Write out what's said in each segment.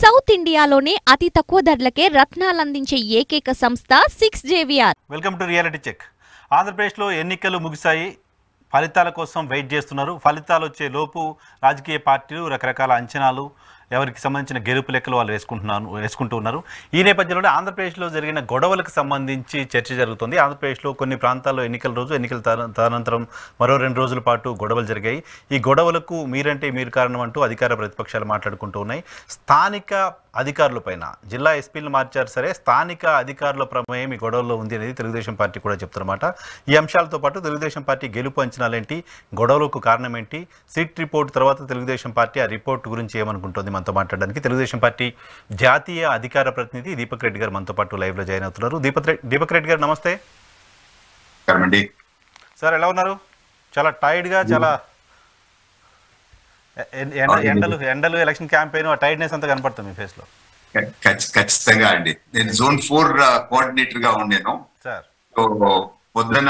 South ఇండియాలోనే అతి తక్కువ ధరలకే రత్నాలందించే ఏకైక సంస్థ six JVR. Welcome to reality check. ఆంధ్రప్రదేశ్లో ఎన్నికలు ముగిశాయి. ఫలితాల కోసం వెయిట్ చేస్తున్నారు. ఫలితాలు వచ్చే లోపు రాజకీయ పార్టీలు రకరకాల అంచనాలు ఎవరికి సంబంధించిన గెలుపు లెక్కలు వాళ్ళు వేసుకుంటున్నారు వేసుకుంటూ ఉన్నారు. ఈ నేపథ్యంలోనే ఆంధ్రప్రదేశ్లో జరిగిన గొడవలకు సంబంధించి చర్చ జరుగుతుంది. ఆంధ్రప్రదేశ్లో కొన్ని ప్రాంతాల్లో ఎన్నికల రోజు ఎన్నికల తదనంతరం మరో రెండు రోజుల పాటు గొడవలు జరిగాయి. ఈ గొడవలకు మీరంటే మీరు కారణం అంటూ అధికార ప్రతిపక్షాలు మాట్లాడుకుంటూ ఉన్నాయి. స్థానిక అధికారులపైన జిల్లా ఎస్పీలు మార్చారు. సరే స్థానిక అధికారుల ప్రమేయం ఈ గొడవల్లో ఉంది అనేది తెలుగుదేశం పార్టీ కూడా చెప్తున్నమాట. ఈ అంశాలతో పాటు తెలుగుదేశం పార్టీ గెలుపు అంచనాలేంటి? గొడవలకు కారణం ఏంటి సిట్ రిపోర్ట్ తర్వాత తెలుగుదేశం పార్టీ ఆ రిపోర్ట్ గురించి ఏమనుకుంటుంది? మనతో మాట్లాడడానికి తెలుగుదేశం పార్టీ జాతీయ అధికార ప్రతినిధి దీపక్ రెడ్డి గారు మనతో పాటు లైవ్లో జాయిన్ అవుతున్నారు. దీపక్ రెడ్డి దీపక్ రెడ్డి గారు నమస్తే. సార్ ఎలా ఉన్నారు? చాలా టైర్డ్గా చాలా ఎండలు ఎండలు ఎలక్షన్ క్యాంపెయిన్ ఆ టైర్డ్నెస్ అంతా కనపడుతుంది మీ ఫేస్లో ఖ- ఖచ్- ఖచ్చితంగా అండి. నేను జోన్ ఫోర్ కోఆర్డినేటర్గా ఉండేను. సార్. సో పొద్దున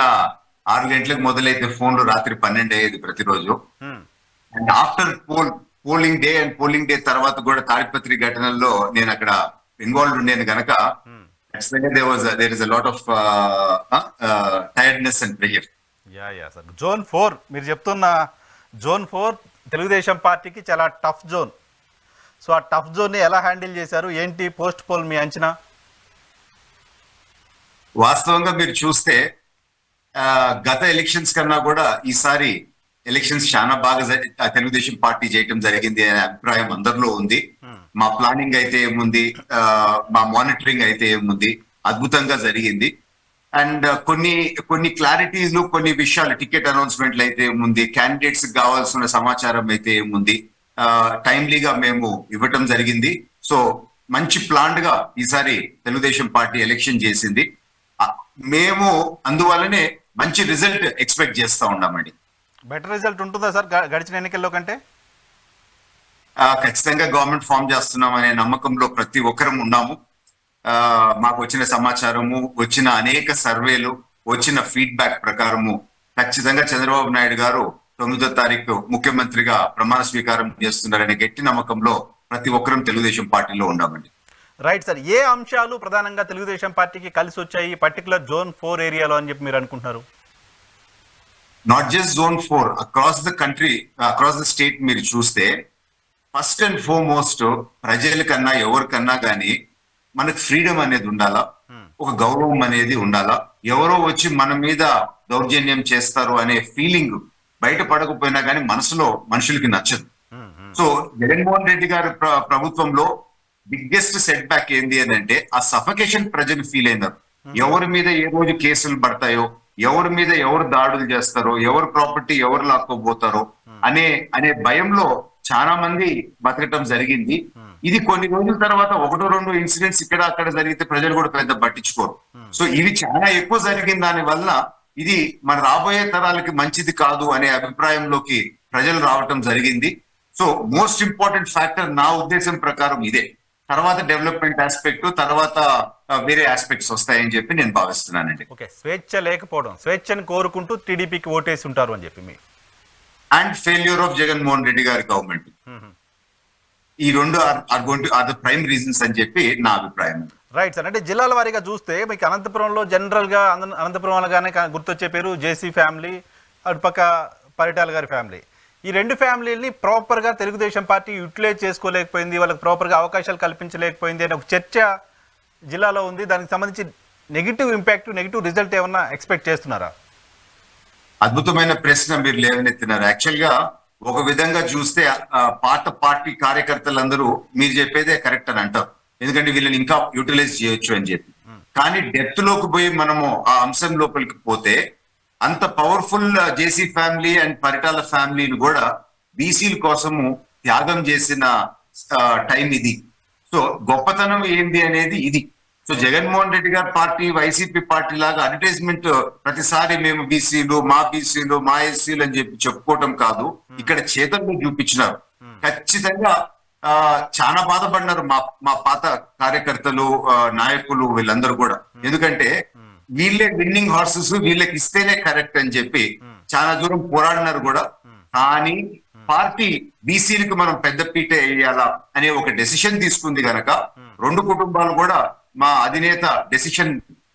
ఆరు గంటలకు మొదలైతే ఫోన్లు రాత్రి పన్నెండు అయ్యేది ప్రతిరోజు. And after poll polling day and polling day తర్వాత కూడా తాడిపత్రి ఘటనల్లో నేను అక్కడ ఇన్వాల్వ్ ఉండేను గనక there is lot of tiredness and zone four మీరు చెప్తున్న జోన్ ఫోర్ తెలుగుదేశం పార్టీకి చాలా టఫ్ జోన్. సో ఆ టఫ్ జోన్ని ఎలా హ్యాండిల్ చేశారు? ఏంటి పోస్ట్ పోల్ మీ అంచనా? వాస్తవంగా మీరు చూస్తే గత ఎలక్షన్స్ కన్నా కూడా ఈసారి ఎలక్షన్స్ చాలా బాగా తెలుగుదేశం పార్టీ చేయటం జరిగింది అనే అభిప్రాయం అందరిలో ఉంది. మా ప్లానింగ్ అయితే ఏముంది? మా మానిటరింగ్ అయితే ఏముంది? అద్భుతంగా జరిగింది. అండ్ కొన్ని కొన్ని క్లారిటీస్ కొన్ని విషయాలు టికెట్ అనౌన్స్మెంట్లు అయితే ఏముంది? క్యాండిడేట్స్ కావాల్సిన సమాచారం అయితే ఏముంది? టైమ్లీగా మేము ఇవ్వటం జరిగింది. సో మంచి ప్లాన్డ్గా ఈసారి తెలుగుదేశం పార్టీ ఎలక్షన్ చేసింది. మేము అందువల్లనే మంచి రిజల్ట్ ఎక్స్పెక్ట్ చేస్తా ఉన్నామండి. బెటర్ రిజల్ట్ ఉంటుందా సార్ గడిచిన ఎన్నికల్లో కంటే? ఖచ్చితంగా గవర్నమెంట్ ఫామ్ చేస్తున్నాం అనే నమ్మకంలో ప్రతి ఒక్కరం ఉన్నాము. మాకు వచ్చిన సమాచారము వచ్చిన అనేక సర్వేలు వచ్చిన ఫీడ్బ్యాక్ ప్రకారము ఖచ్చితంగా చంద్రబాబు నాయుడు గారు తొమ్మిదో తారీఖు ముఖ్యమంత్రిగా ప్రమాణ స్వీకారం చేస్తున్నారనే గట్టి నమ్మకంలో ప్రతి ఒక్కరం తెలుగుదేశం పార్టీలో ఉన్నామండి. రైట్ సార్ ఏ అంశాలు ప్రధానంగా తెలుగుదేశం పార్టీకి కలిసి వచ్చాయి? పర్టికులర్ జోన్ ఫోర్ ఏరియాలో అని చెప్పి మీరు అనుకుంటున్నారు? Not just zone four across the country across the state మీరు చూస్తే ఫస్ట్ అండ్ ఫోర్మోస్ట్ ప్రజల కన్నా ఎవరికన్నా గానీ మనకు ఫ్రీడమ్ అనేది ఉండాలా? ఒక గౌరవం అనేది ఉండాలా? ఎవరో వచ్చి మన మీద దౌర్జన్యం చేస్తారు అనే ఫీలింగ్ బయట పడకపోయినా కానీ మనసులో మనుషులకి నచ్చదు. సో జగన్మోహన్ రెడ్డి గారి ప్ర- ప్రభుత్వంలో బిగ్గెస్ట్ సెట్ బ్యాక్ ఏంది అని అంటే ఆ సఫకేషన్ ప్రజలు ఫీల్ అయినారు. ఎవరి మీద ఏ రోజు కేసులు పడతాయో ఎవరి మీద ఎవరు దాడులు చేస్తారో ఎవరు ప్రాపర్టీ ఎవరు లాక్కోబోతారో అనే అనే భయంలో చాలా మంది బతకటం జరిగింది. ఇది కొన్ని రోజుల తర్వాత ఒకటో రెండు ఇన్సిడెంట్స్ ఇక్కడ అక్కడ జరిగితే ప్రజలు కూడా పెద్ద పట్టించుకోరు. సో ఇవి చాలా ఎక్కువ జరిగిన దాని వల్ల ఇది మన రాబోయే తరాలకి మంచిది కాదు అనే అభిప్రాయంలోకి ప్రజలు రావటం జరిగింది. సో మోస్ట్ ఇంపార్టెంట్ ఫ్యాక్టర్ నా ఉద్దేశం ప్రకారం ఇదే. తర్వాత డెవలప్మెంట్ ఆస్పెక్ట్ తర్వాత వేరే ఆస్పెక్ట్స్ వస్తాయని చెప్పి నేను భావిస్తున్నానండి. ఓకే స్వేచ్ఛ లేకపోవడం స్వేచ్ఛను కోరుకుంటూ టీడీపీకి ఓటేసి ఉంటారు అని చెప్పి మీ and failure of Jaganmohan Reddy గారి గవర్నమెంట్ ఈ రెండు are going to are the prime reasons అని చెప్పి నా అభిప్రాయం. రైట్ సార్ అంటే జిల్లాల వారీగా చూస్తే మీకు అనంతపురంలో జనరల్గా గా అనంతపురం అనగానే గుర్తొచ్చే పేరు జేసీ ఫ్యామిలీ అటుపక్క పరిటాల గారి ఫ్యామిలీ. ఈ రెండు ఫ్యామిలీని ప్రాపర్గా తెలుగుదేశం పార్టీ యూటిలైజ్ చేసుకోలేకపోయింది వాళ్ళకి ప్రాపర్గా అవకాశాలు కల్పించలేకపోయింది అనే ఒక చర్చ జిల్లాలో ఉంది. దానికి సంబంధించి నెగిటివ్ ఇంపాక్ట్ నెగిటివ్ రిజల్ట్ ఏమన్నా ఎక్స్పెక్ట్ చేస్తున్నారా? అద్భుతమైన ప్రశ్న మీరు లేవనెత్తినారు. యాక్చువల్గా ఒక విధంగా చూస్తే పాత పార్టీ కార్యకర్తలందరూ మీరు చెప్పేదే కరెక్ట్ అని అంటారు. ఎందుకంటే వీళ్ళని ఇంకా యూటిలైజ్ చేయొచ్చు అని చెప్పి. కానీ డెప్త్లోకి పోయి మనము ఆ అంశం లోపలికి పోతే అంత powerful JC family and Paritala ఫ్యామిలీని కూడా బీసీల కోసము త్యాగం చేసిన టైం ఇది. సో గొప్పతనం ఏంది అనేది ఇది. సో జగన్మోహన్ రెడ్డి గారి పార్టీ వైసీపీ పార్టీ లాగా అడ్వర్టైజ్మెంట్ ప్రతిసారి మేము బీసీలు మా బీసీలు మా ఎస్సీలు అని చెప్పి చెప్పుకోవటం కాదు. ఇక్కడ చేతల్లో చూపించినారు. ఖచ్చితంగా ఆ చాలా బాధపడినారు మా మా పాత కార్యకర్తలు నాయకులు వీళ్ళందరూ కూడా. ఎందుకంటే వీళ్ళే విన్నింగ్ హార్సెస్ వీళ్ళకి ఇస్తేనే కరెక్ట్ అని చెప్పి చాలా దూరం పోరాడినారు కూడా. కానీ పార్టీ బీసీలకు మనం పెద్ద పీట వేయాలా అనే ఒక డెసిషన్ తీసుకుంది గనక రెండు కుటుంబాలు కూడా మా అధినేత డెసిషన్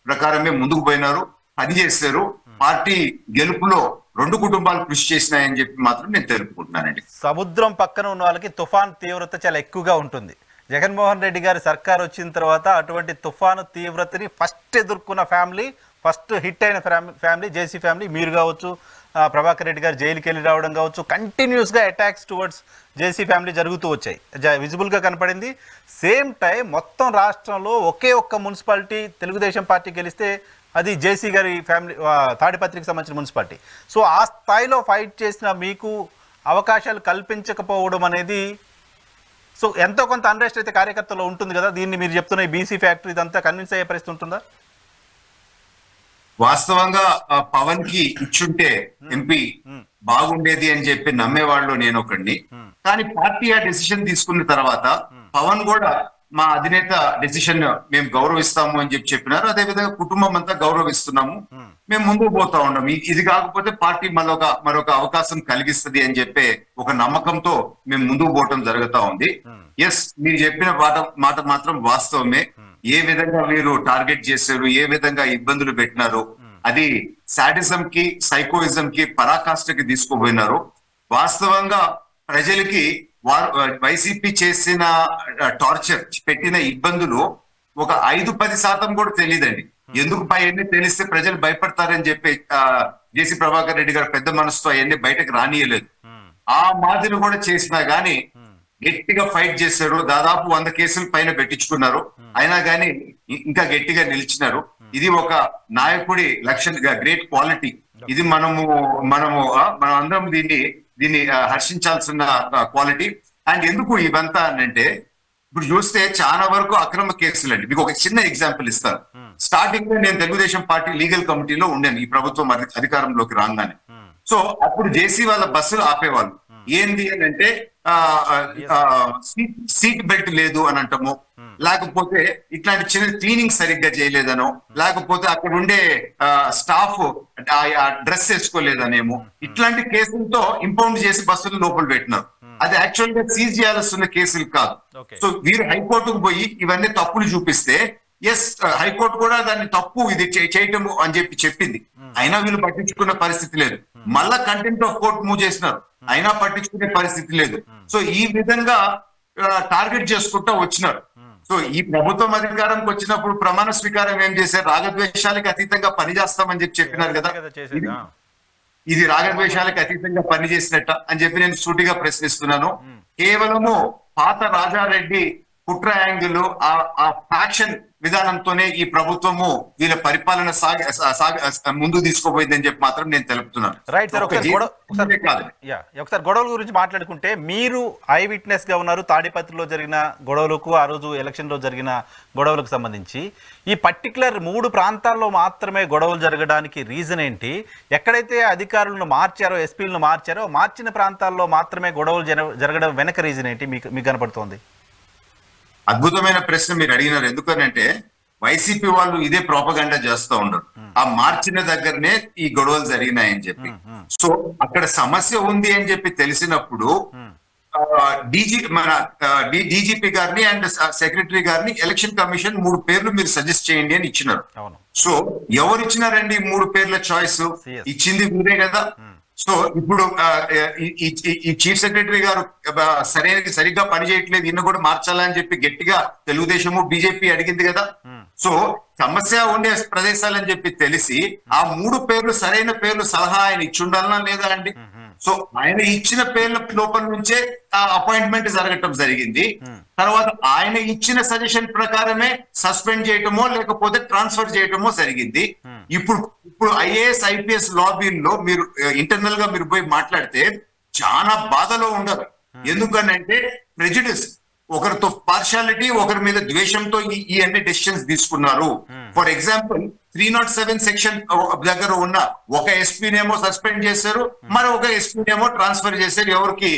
ప్రకారమే ముందుకు పోయినారు పనిచేశారు పార్టీ గెలుపులో రెండు కుటుంబాలు కృషి చేసినాయని చెప్పి మాత్రం నేను తెలుపుకుంటున్నానండి. సముద్రం పక్కన ఉన్న వాళ్ళకి తుఫాన్ తీవ్రత చాలా ఎక్కువగా ఉంటుంది. జగన్మోహన్ రెడ్డి గారి సర్కార్ వచ్చిన తర్వాత అటువంటి తుఫాను తీవ్రతని ఫస్ట్ ఎదుర్కొన్న ఫ్యామిలీ ఫస్ట్ హిట్ అయిన ఫ్యామిలీ జేసీ ఫ్యామిలీ మీరు కావచ్చు ప్రభాకర్ రెడ్డి గారు జైలుకి వెళ్ళి రావడం కావచ్చు కంటిన్యూస్గా అటాక్స్ టువర్డ్స్ జేసీ ఫ్యామిలీ జరుగుతూ వచ్చాయి. విజిబుల్గా కనపడింది. సేమ్ టైం మొత్తం రాష్ట్రంలో ఒకే ఒక్క మున్సిపాలిటీ తెలుగుదేశం పార్టీ గెలిస్తే అది జేసీ గారి ఫ్యామిలీ తాడిపత్రికి సంబంధించిన మున్సిపాలిటీ. సో ఆ స్థాయిలో ఫైట్ చేసిన మీకు అవకాశాలు కల్పించకపోవడం అనేది సో ఎంతో కొంత అన్రెస్ట్ అయితే కార్యకర్తలో ఉంటుంది కదా. దీన్ని మీరు చెప్తున్న ఈ బీసీ ఫ్యాక్టరీ ఇదంతా కన్విన్స్ అయ్యే పరిస్థితి ఉంటుందా? వాస్తవంగా పవన్కి ఇచ్చుంటే ఎంపీ బాగుండేది అని చెప్పి నమ్మేవాళ్ళు నేను ఒకడిని కానీ పార్టీ ఆ డెసిషన్ తీసుకున్న తర్వాత పవన్ కూడా మా అధినేత డెసిషన్ మేము గౌరవిస్తాము అని చెప్పి చెప్పినారు. అదే విధంగా కుటుంబం అంతా గౌరవిస్తున్నాము. మేము ముందుకు పోతా ఉన్నాం ఇది కాకపోతే పార్టీ మరొక మరొక అవకాశం కలిగిస్తుంది అని చెప్పే ఒక నమ్మకంతో మేము ముందుకు పోవటం జరుగుతా ఉంది. ఎస్ మీరు చెప్పిన మాట మాట మాత్రం వాస్తవమే. ఏ విధంగా మీరు టార్గెట్ చేశారు ఏ విధంగా ఇబ్బందులు పెట్టినారు అది సాడిజం కి సైకోయిజం కి పరాకాష్ఠకి తీసుకుపోయినారు. వాస్తవంగా ప్రజలకి వారు వైసీపీ చేసిన టార్చర్ పెట్టిన ఇబ్బందులు ఒక ఐదు పది శాతం కూడా తెలియదండి ఎందుకు అవన్నీ తెలిస్తే ప్రజలు భయపడతారని చెప్పి జేసీ ప్రభాకర్ రెడ్డి గారు పెద్ద మనసుతో అవన్నీ బయటకు రానియలేదు. ఆ మాదిరి కూడా చేసినా గానీ గట్టిగా ఫైట్ చేశారు దాదాపు వంద కేసులు పైన పెట్టించుకున్నారు. అయినా గానీ ఇ- ఇంకా గట్టిగా నిలిచినారు. ఇది ఒక నాయకుడి లక్షణ గ్రేట్ క్వాలిటీ ఇది మనము మనము మనం అందరం దీన్ని దీన్ని హర్షించాల్సిన క్వాలిటీ అండ్ ఎందుకు ఇవంతా అంటే ఇప్పుడు చూస్తే చాలా వరకు అక్రమ కేసులు అండి మీకు ఒక చిన్న ఎగ్జాంపుల్ ఇస్తాను స్టార్టింగ్లో నేను తెలుగుదేశం పార్టీ లీగల్ కమిటీలో ఉండాను ఈ ప్రభుత్వం అధి- అధికారంలోకి రాగానే. సో అప్పుడు జేసీ వాళ్ళ బస్సులు ఆపేవాళ్ళు. ఏంది అని అంటే సీట్ బెల్ట్ లేదు అని అంటాము. లేకపోతే ఇట్లాంటి చిన్న క్లీనింగ్ సరిగ్గా చేయలేదనో లేకపోతే అక్కడ ఉండే స్టాఫ్ డ్రెస్ వేసుకోలేదనేమో. ఇట్లాంటి కేసులతో ఇంపౌండ్ చేసి బస్సులు లోపల పెట్టినారు. అది యాక్చువల్గా సీజ్ చేయాల్సిన కేసులు కాదు. సో వీరు హైకోర్టుకు పోయి ఇవన్నీ తప్పులు చూపిస్తే ఎస్ హైకోర్టు కూడా దాన్ని తప్పు ఇది చేయటము అని చెప్పి చెప్పింది. అయినా వీళ్ళు పట్టించుకున్న పరిస్థితి లేదు. మళ్ళా కంటెంట్ ఆఫ్ కోర్ట్ మూవ్ చేసినారు. అయినా పట్టించుకునే పరిస్థితి లేదు. సో ఈ విధంగా టార్గెట్ చేసుకుంటా వచ్చినారు. సో ఈ ప్రభుత్వం అధికారంకి వచ్చినప్పుడు ప్రమాణ స్వీకారం ఏం చేశారు? రాగద్వేషాలకు అతీతంగా పనిచేస్తామని చెప్పి చెప్పినారు కదా. ఇది రాగద్వేషాలకు అతీతంగా పనిచేసినట్ట అని చెప్పి నేను సూటిగా ప్రశ్నిస్తున్నాను. కేవలము పాత రాజారెడ్డి కుట్ర యాంగిల్ ఆ ఆ ఫ్యాక్షన్ విధానంతోనే ఈ ప్రభుత్వము వీళ్ళ పరిపాలన సాగి సాగి ముందుకు తీసుకోబోయిందని చెప్పి మాత్రం నేను తెలుపుతున్నాను. రైట్ సార్ ఒక ఒకసారి గొడవల గురించి మాట్లాడుకుంటే మీరు ఐ విట్నెస్గా ఉన్నారు తాడిపత్రిలో జరిగిన గొడవలకు ఆ రోజు ఎలక్షన్లో జరిగిన గొడవలకు సంబంధించి. ఈ పర్టికులర్ మూడు ప్రాంతాల్లో మాత్రమే గొడవలు జరగడానికి రీజన్ ఏంటి? ఎక్కడైతే అధికారులను మార్చారో ఎస్పీలను మార్చారో మార్చిన ప్రాంతాల్లో మాత్రమే గొడవలు జర- జరగడం వెనక రీజన్ ఏంటి? మీకు మీకు కనపడుతోంది. అద్భుతమైన ప్రశ్న మీరు అడిగినారు. ఎందుకనంటే వైసీపీ వాళ్ళు ఇదే ప్రోపగండా చేస్తూ ఉండరు. ఆ మార్చిన దగ్గరనే ఈ గొడవలు జరిగినాయని చెప్పి. సో అక్కడ సమస్య ఉంది అని చెప్పి తెలిసినప్పుడు డీజీ మన డీజీపీ గారిని అండ్ సెక్రటరీ గారిని ఎలక్షన్ కమిషన్ మూడు పేర్లు మీరు సజెస్ట్ చేయండి అని ఇచ్చినారు. సో ఎవరు ఇచ్చినారండి మూడు పేర్ల చాయిస్. ఇచ్చింది మీరే కదా. సో ఇప్పుడు ఈ- చీఫ్ సెక్రటరీ గారు సరైన సరిగ్గా పని చేయట్లేదు ఇన్న కూడా మార్చాలని చెప్పి గట్టిగా తెలుగుదేశము బీజేపీ అడిగింది కదా. సో సమస్య ఉండే ప్రదేశాలని చెప్పి తెలిసి ఆ మూడు పేర్లు సరైన పేర్లు సలహా ఆయన ఇచ్చి ఉండాలనా లేదా అండి? సో ఆయన ఇచ్చిన పేర్ల లోపల నుంచే ఆ అపాయింట్మెంట్ జరగటం జరిగింది. తర్వాత ఆయన ఇచ్చిన సజెషన్ ప్రకారమే సస్పెండ్ చేయటమో లేకపోతే ట్రాన్స్ఫర్ చేయటమో జరిగింది. ఇప్పుడు ఇప్పుడు ఐఏఎస్ ఐపీఎస్ లాబీల్లో మీరు ఇంటర్నల్గా మీరు పోయి మాట్లాడితే చాలా బాధలో ఉండరు. ఎందుకనంటే ప్రెజుడిస్ ఒకరితో పార్షాలిటీ ఒకరి మీద ద్వేషంతో ఈ ఈ అన్ని డెసిషన్స్ తీసుకున్నారు. For example three not seven section దగ్గర ఉన్న ఒక ఎస్పీనేమో సస్పెండ్ చేశారు మరొక ఎస్పీనేమో ట్రాన్స్ఫర్ చేశారు. ఎవరికి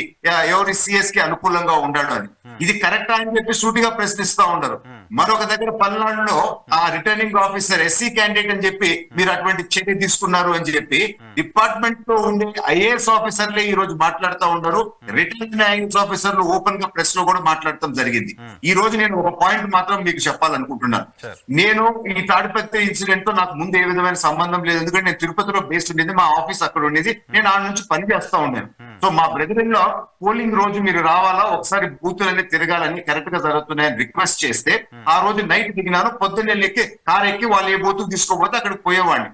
ఎవరి సిఎస్కి అనుకూలంగా ఉండాడు అని. ఇది కరెక్టా అని చెప్పి సూటిగా ప్రశ్నిస్తా ఉండరు. మరొక దగ్గర పల్నాడులో ఆ రిటర్నింగ్ ఆఫీసర్ ఎస్సీ క్యాండిడేట్ అని చెప్పి మీరు అటువంటి చర్య తీసుకున్నారు అని చెప్పి డిపార్ట్మెంట్లో ఉండే ఐఏఎస్ ఆఫీసర్లే ఈ రోజు మాట్లాడుతూ ఉండరు. రిటర్నింగ్ ఐఏఎస్ ఆఫీసర్లు ఓపెన్గా ప్రెస్లో కూడా మాట్లాడటం జరిగింది. ఈ రోజు నేను ఒక పాయింట్ మాత్రం మీకు చెప్పాలనుకుంటున్నాను. నేను ఈ తాడిపత్రి ఇన్సిడెంట్ తో నాకు ముందు ఏ విధమైన సంబంధం లేదు. ఎందుకంటే నేను తిరుపతిలో బేస్డ్ ఉండేది మా ఆఫీస్ అక్కడ ఉండేది. నేను ఆ నుంచి పని చేస్తా ఉన్నాను సో మా బ్రదర్లో పోలింగ్ రోజు మీరు రావాలా? ఒకసారి బూతులన్నీ తిరగాలని కరెక్ట్గా జరుగుతున్నాయని రిక్వెస్ట్ చేస్తే ఆ రోజు నైట్ దిగినాను. పొద్దున్నే ఎక్కి కార్ ఎక్కి వాళ్ళు ఏ బూతుకు తీసుకోపోతే అక్కడికి పోయేవాడిని.